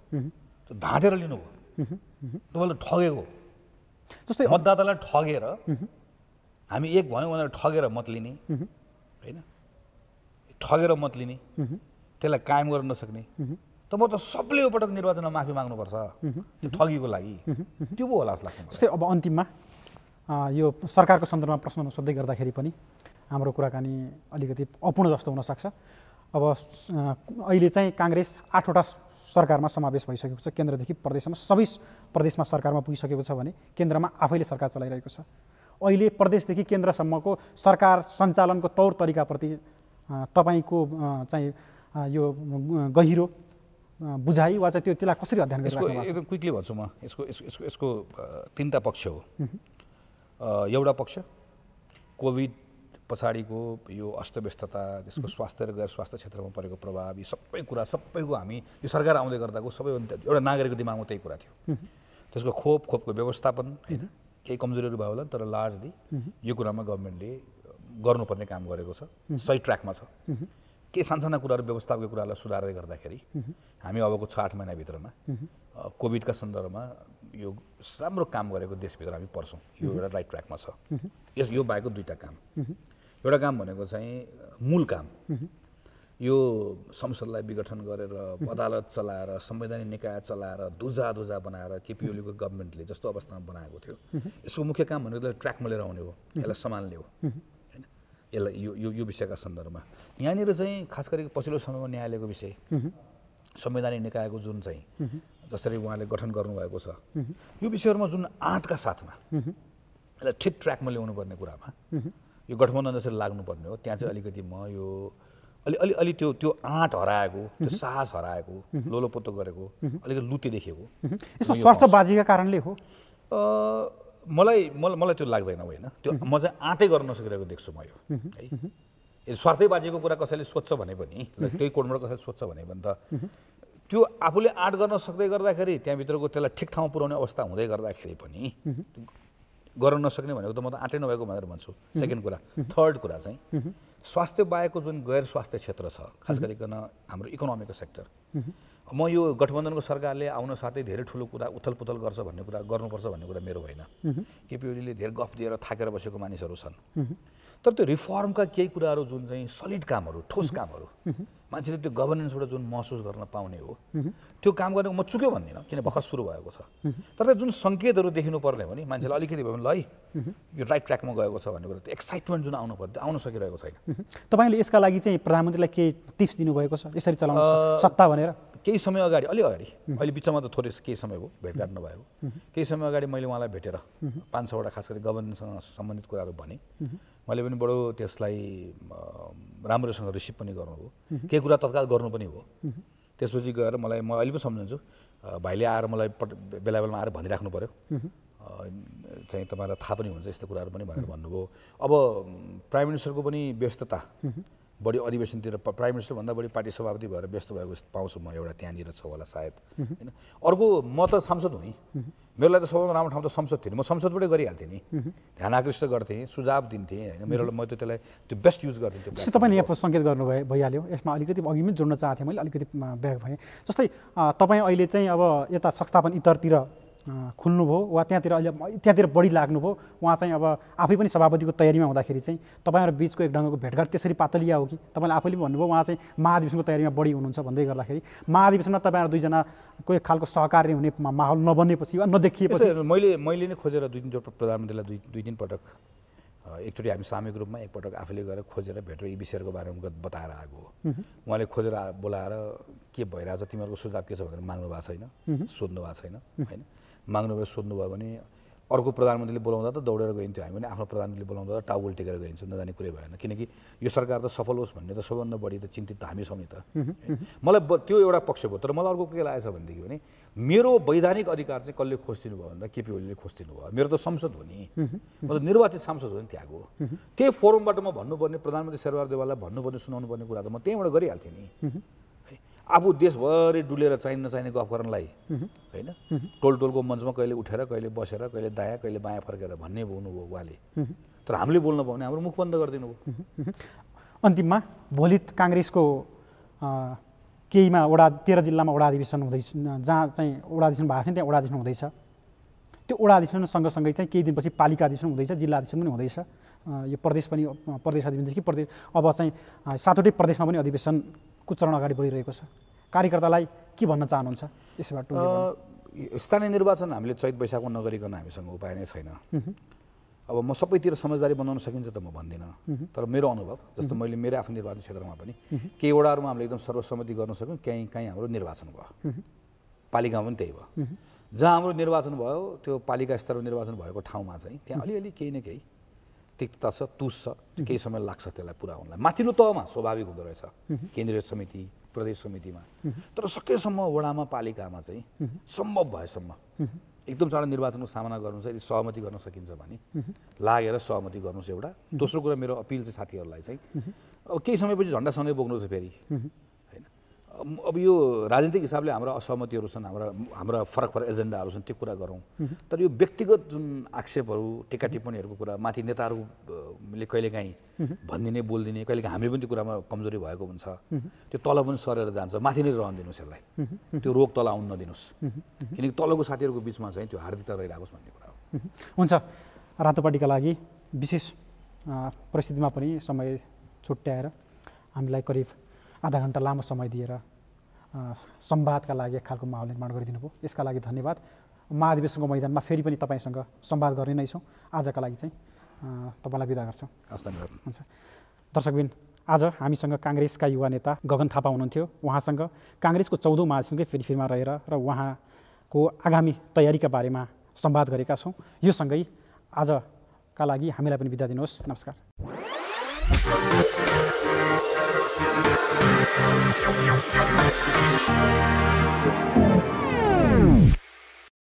त्यो ढाँटेर लिनुभयो तपाईँले ठगेको। जस्तै मतदातालाई ठगेर हामी एक भयौँ भनेर ठगेर मत लिने। होइन? ठगेर मत लिने। त्यसलाई कायम गर्न नसक्ने। त म त सबले यो पटक निर्वाचनमा माफी माग्नुपर्छ। त्यो ठगीको लागि। त्यो पो होला जस्तो लाग्छ। जस्तै अब अन्तिममा यो सरकारको सन्दर्भमा प्रश्न सोध्दै गर्दाखेरि पनि हाम्रो कुराकानी अलिकति अपूर्ण जस्तो हुनसक्छ। अब अहिले चाहिँ काङ्ग्रेस आठवटा सरकारमा समावेश भइसकेको छ। केन्द्रदेखि प्रदेशमा सबै प्रदेशमा सरकारमा पुगिसकेको छ भने केन्द्रमा आफैले सरकार चलाइरहेको छ। अहिले प्रदेशदेखि केन्द्रसम्मको सरकार सञ्चालनको तौर तरिकाप्रति तपाईँको चाहिँ यो गहिरो बुझाइ वा चाहिँ त्यो त्यसलाई कसरी अध्ययन? एकदम क्विकली भन्छु म। यसको यसको यसको तिनवटा पक्ष हो। एउटा पक्ष कोभिड पछाडिको यो अस्तव्यस्तता त्यसको स्वास्थ्य र गैर स्वास्थ्य क्षेत्रमा परेको प्रभाव यी सबै कुरा सबैको हामी यो सरकार आउँदै गर्दाको सबैभन्दा एउटा नागरिकको दिमागमा त्यही कुरा थियो। त्यसको खोप खोपको व्यवस्थापन होइन। केही कमजोरीहरू भयो होला तर लार्जली यो कुरामा गभर्मेन्टले गर्नुपर्ने काम गरेको छ। सही ट्र्याकमा छ। केही सानसाना कुराहरू व्यवस्थापनको कुरालाई सुधार्दै गर्दाखेरि हामी अबको छ आठ महिनाभित्रमा कोभिडका सन्दर्भमा यो राम्रो काम गरेको देशभित्र हामी पर्छौँ। यो एउटा राइट ट्र्याकमा छ। यस यो बाहेकको दुईवटा काम। एउटा काम भनेको चाहिँ मूल काम। यो संसदलाई विघटन गरेर अदालत चलाएर संवैधानिक निकाय चलाएर दुजा दुजा बनाएर केपिओलीको गभर्मेन्टले जस्तो अवस्थामा बनाएको थियो। यसको मुख्य काम भनेको यसलाई ट्र्याकमा लिएर आउने हो यसलाई सम्हाल्ने हो। होइन? यसलाई यो यो यो विषयका सन्दर्भमा। यहाँनिर चाहिँ खास गरी पछिल्लो समयमा न्यायालयको विषय। संवैधानिक निकायको जुन चाहिँ जसरी उहाँले गठन गर्नुभएको छ। यो विषयहरूमा जुन आँटका साथमा यसलाई ठिक ट्र्याकमा ल्याउनु पर्ने कुरामा यो गठबन्धन जसरी लाग्नुपर्ने हो। त्यहाँ चाहिँ अलिकति म यो अलि अलि अलि त्यो त्यो आँट हराएको त्यो साहस हराएको लोलोपोतो गरेको अलिकति लुते देखेको। यसमा स्वार्थबाजीका कारणले हो? मलाई मलाई मलाई त्यो लाग्दैन होइन। त्यो म चाहिँ आँटै गर्न नसकिरहेको देख्छु म यो। है। यदि स्वार्थै बाजीको कुरा कसैले सोध्छ भने पनि त्यही कोडबाट कसैले सोध्छ भने पनि त त्यो आफूले आँट गर्न सक्दै गर्दाखेरि त्यहाँभित्रको त्यसलाई ठिक ठाउँमा पुर्याउने अवस्था हुँदै गर्दाखेरि पनि गर्न नसक्ने भनेको त म त आँटै नभएको भनेर भन्छु। सेकेन्ड कुरा। थर्ड कुरा चाहिँ स्वास्थ्य बाहेकको जुन गैर स्वास्थ्य क्षेत्र छ खास गरिकन हाम्रो इकोनोमीको सेक्टर। म यो गठबन्धनको सरकारले आउन साथै धेरै ठुलो कुरा उथलपुथल गर्छ भन्ने कुरा गर्नुपर्छ भन्ने कुरा मेरो होइन। केपी ओलीले धेरै गफ दिएर थाकेर बसेको मानिसहरू छन्। तर त्यो रिफर्मका केही कुराहरू जुन चाहिँ सलिड कामहरू ठोस कामहरू मान्छेले त्यो गभर्नेन्सबाट जुन महसुस गर्न पाउने हो त्यो काम गरेको म चुक्यो भन्दिनँ किन भर्खर सुरु भएको छ। तर जुन सङ्केतहरू देखिनु पर्ने हो नि मान्छेलाई अलिकति भयो भने ल है यो राइट ट्र्याकमा गएको छ भन्ने कुरा त्यो एक्साइटमेन्ट जुन आउनु पर्यो त्यो आउन सकिरहेको छैन। तपाईँले यसका लागि चाहिँ प्रधानमन्त्रीलाई केही टिप्स दिनुभएको छ? यसरी चलाउनु सत्ता भनेर? केही समय अगाडि अलि अगाडि। अहिले बिचमा त थोरै केही समय भयो भेटघाट नभएको। केही समय अगाडि मैले उहाँलाई भेटेर पाँच छवटा खास गरी गभर्नेन्ससँग सम्बन्धित कुराहरू भने मैले पनि बडो त्यसलाई राम्रोसँग रिसिभ पनि गर्नुभयो केही कुरा तत्काल गर्नु पनि हो। त्यसपछि गएर मलाई म अहिले पनि सम्झन्छु भाइले आएर मलाई पट बेला बेलामा आएर भनिराख्नु पऱ्यो चाहिँ तपाईँलाई थाहा पनि हुन्छ यस्तो कुराहरू पनि भनेर भन्नुभयो। अब प्राइम मिनिस्टरको पनि व्यस्तता। बढी अधिवेशनतिर प्राइम मिनिस्टरभन्दा बढी पार्टी सभापति भएर व्यस्त भएको पाउँछु म एउटा त्यहाँनिर छ होला सायद। होइन? अर्को म त सांसद हुँ मेरो लागि त सबैभन्दा राम्रो ठाउँ त संसद नि। म संसदबाटै गरिहाल्थेँ नि। ध्यान आकृष्ट गर्थेँ सुझाव दिन्थेँ होइन? मेरो म त त्यसलाई त्यो बेस्ट युज गर्थेँ त्यो जस्तै तपाईँले यहाँ सङ्केत गर्नुभयो भइहाल्यो। यसमा अलिकति अघि पनि जोड्न चाहेँ मैले अलिकति अ, ब्याक भएँ। जस्तै तपाईँ अहिले चाहिँ अब यता संस्थापन इतरतिर खुल्नुभयो वा त्यहाँतिर अहिले त्यहाँतिर बढी लाग्नुभयो उहाँ चाहिँ अब आफै पनि सभापतिको तयारीमा हुँदाखेरि चाहिँ तपाईँहरू बिचको एक ढङ्गको भेटघाट त्यसरी पातलिया हो कि? तपाईँले आफैले पनि भन्नुभयो उहाँ चाहिँ महाधिवेशनको तयारीमा बढी हुनुहुन्छ भन्दै गर्दाखेरि। महाधिवेशनमा तपाईँहरू दुईजनाको एक खालको सहकार्य हुने माहौल नबनेपछि वा नदेखिएपछि। मैले मैले नै खोजेर दुई तिनचोटि प्रधानमन्त्रीलाई दुई दुई तिन पटक एकचोटि हामी सामूहिक रूपमा एकपटक आफूले गएर खोजेर भेटेर यी विषयहरूको बारेमा बताएर आएको हो। उहाँले खोजेर बोलाएर के भइरहेछ तिमीहरूको सुझाव के छ भनेर माग्नु भएको छैन सोध्नु भएको छैन होइन? माग्नुभयो सोध्नुभयो भने अर्को प्रधानमन्त्रीले बोलाउँदा त दौडेर गइन्थ्यो। हामी पनि आफ्नो प्रधानमन्त्रीले बोलाउँदा त टाउल टेकेर गइन्छौँ नजाने कुरै भएन। किनकि यो सरकार त सफल होस् भन्ने त सबभन्दा बढी त चिन्तित त हामी छौँ नि त? मलाई त्यो एउटा पक्ष भयो तर मलाई अर्को के लागेछ भनेदेखि भने मेरो वैधानिक अधिकार चाहिँ कसले खोजिदिनु भयो भन्दा केपी ओलीले खोजिदिनु भयो। मेरो त संसद हो नि। म त निर्वाचित सांसद हो नि त्यहाँको त्यही फोरमबाट म भन्नुपर्ने प्रधानमन्त्री शेरबहादुर देवाललाई भन्नुपर्ने सुनाउनु पर्ने कुरा त म त्यहीँबाट गरिहाल्थेँ नि। आफू देशभरि डुलेर चाहिने नचाहिने गफ गर्नलाई होइन? टोल टोलको मञ्चमा कहिले उठेर कहिले बसेर कहिले दायाँ कहिले बायाँ फर्केर भन्ने हुनुभयो उहाँले। तर हामीले बोल्न पाउने हाम्रो मुख बन्द गरिदिनु भयो। अन्तिममा भोलि काङ्ग्रेसको केहीमा वडा तेह्र जिल्लामा वडा अधिवेशन हुँदैछ जहाँ चाहिँ वडा अधिवेशन भएको छ त्यहाँ वडा अधिवेशन हुँदैछ। त्यो वडा अधिवेशन सँगसँगै चाहिँ केही दिनपछि पालिका अधिवेशन हुँदैछ जिल्ला अधिवेशन पनि हुँदैछ। यो प्रदेश पनि प्रदेश अधिवेशन कि प्रदेश अब चाहिँ सातवटै प्रदेशमा पनि अधिवेशनको चरण अगाडि बढिरहेको छ। कार्यकर्तालाई के भन्न चाहनुहुन्छ यसबाट स्थानीय निर्वाचन हामीले चैत वैशाखमा नगरिकन हामीसँग उपाय नै छैन। अब म सबैतिर समझदारी बनाउन सकिन्छ त म भन्दिनँ। तर मेरो अनुभव जस्तो मैले मेरो आफ्नो निर्वाचन क्षेत्रमा पनि केही वडाहरूमा हामीले एकदम सर्वसम्मति गर्न सक्यौँ कहीँ कहीँ हाम्रो निर्वाचन भयो। पालिकामा पनि त्यही भयो। जहाँ हाम्रो निर्वाचन भयो त्यो पालिका स्तरमा निर्वाचन भएको ठाउँमा चाहिँ त्यहाँ अलिअलि केही न केही तिक्तता छ तुस छ केही समय लाग्छ त्यसलाई पुरा हुनलाई माथिल्लो तहमा स्वाभाविक हुँदो रहेछ केन्द्रीय समिति प्रदेश समितिमा तर सकेसम्म वडामा पालिकामा चाहिँ सम्भव भएसम्म एकदम चाँडो निर्वाचनको सामना गर्नु छ यदि सहमति गर्न सकिन्छ भने लागेर सहमति गर्नुहोस् एउटा दोस्रो कुरा मेरो अपिल चाहिँ साथीहरूलाई चाहिँ अब केही समयपछि झन्डासँगै बोक्नु छ फेरि अब- यो राजनीतिक हिसाबले हाम्रा असहमतिहरू छन् हाम्रा हाम्रा फरक फरक एजेन्डाहरू छन् त्यो कुरा गरौँ। तर यो व्यक्तिगत जुन आक्षेपहरू टिका टिप्पणीहरूको कुरा माथि नेताहरूले कहिलेकाहीँ भनिदिने बोलिदिने कहिलेकाहीँ हामीले पनि त्यो कुरामा कमजोरी भएको हुन्छ। त्यो तल पनि सरेर जान्छ माथि नै रहन दिनुहोस् यसलाई। त्यो रोग तल आउन नदिनुहोस्। किनकि तलको साथीहरूको बिचमा चाहिँ त्यो हार्दिकता रहिरहेकोस् भन्ने कुरा हो। हुन्छ। रातोपाटीका लागि विशेष परिस्थितिमा पनि समय छुट्याएर हामीलाई करिब आधा घन्टा लामो समय दिएर अ, संवादका लागि एक खालको माहौल निर्माण गरिदिनु भयो यसका लागि धन्यवाद। महाधिवेशनको मैदानमा फेरि पनि तपाईँसँग संवाद गर्ने नै छौँ। आजका लागि चाहिँ तपाईँलाई बिदा गर्छौँ। हस् धन्यवाद। हुन्छ। दर्शकबिन आज हामीसँग काङ्ग्रेसका युवा नेता गगन थापा हुनुहुन्थ्यो। उहाँसँग काङ्ग्रेसको चौधौँ महाधिवेशनकै फेरिफेरमा रहेर र उहाँको आगामी तयारीका बारेमा संवाद गरेका छौँ। यो सँगै आजका लागि हामीलाई पनि बिदा दिनुहोस्। नमस्कार। Thank you.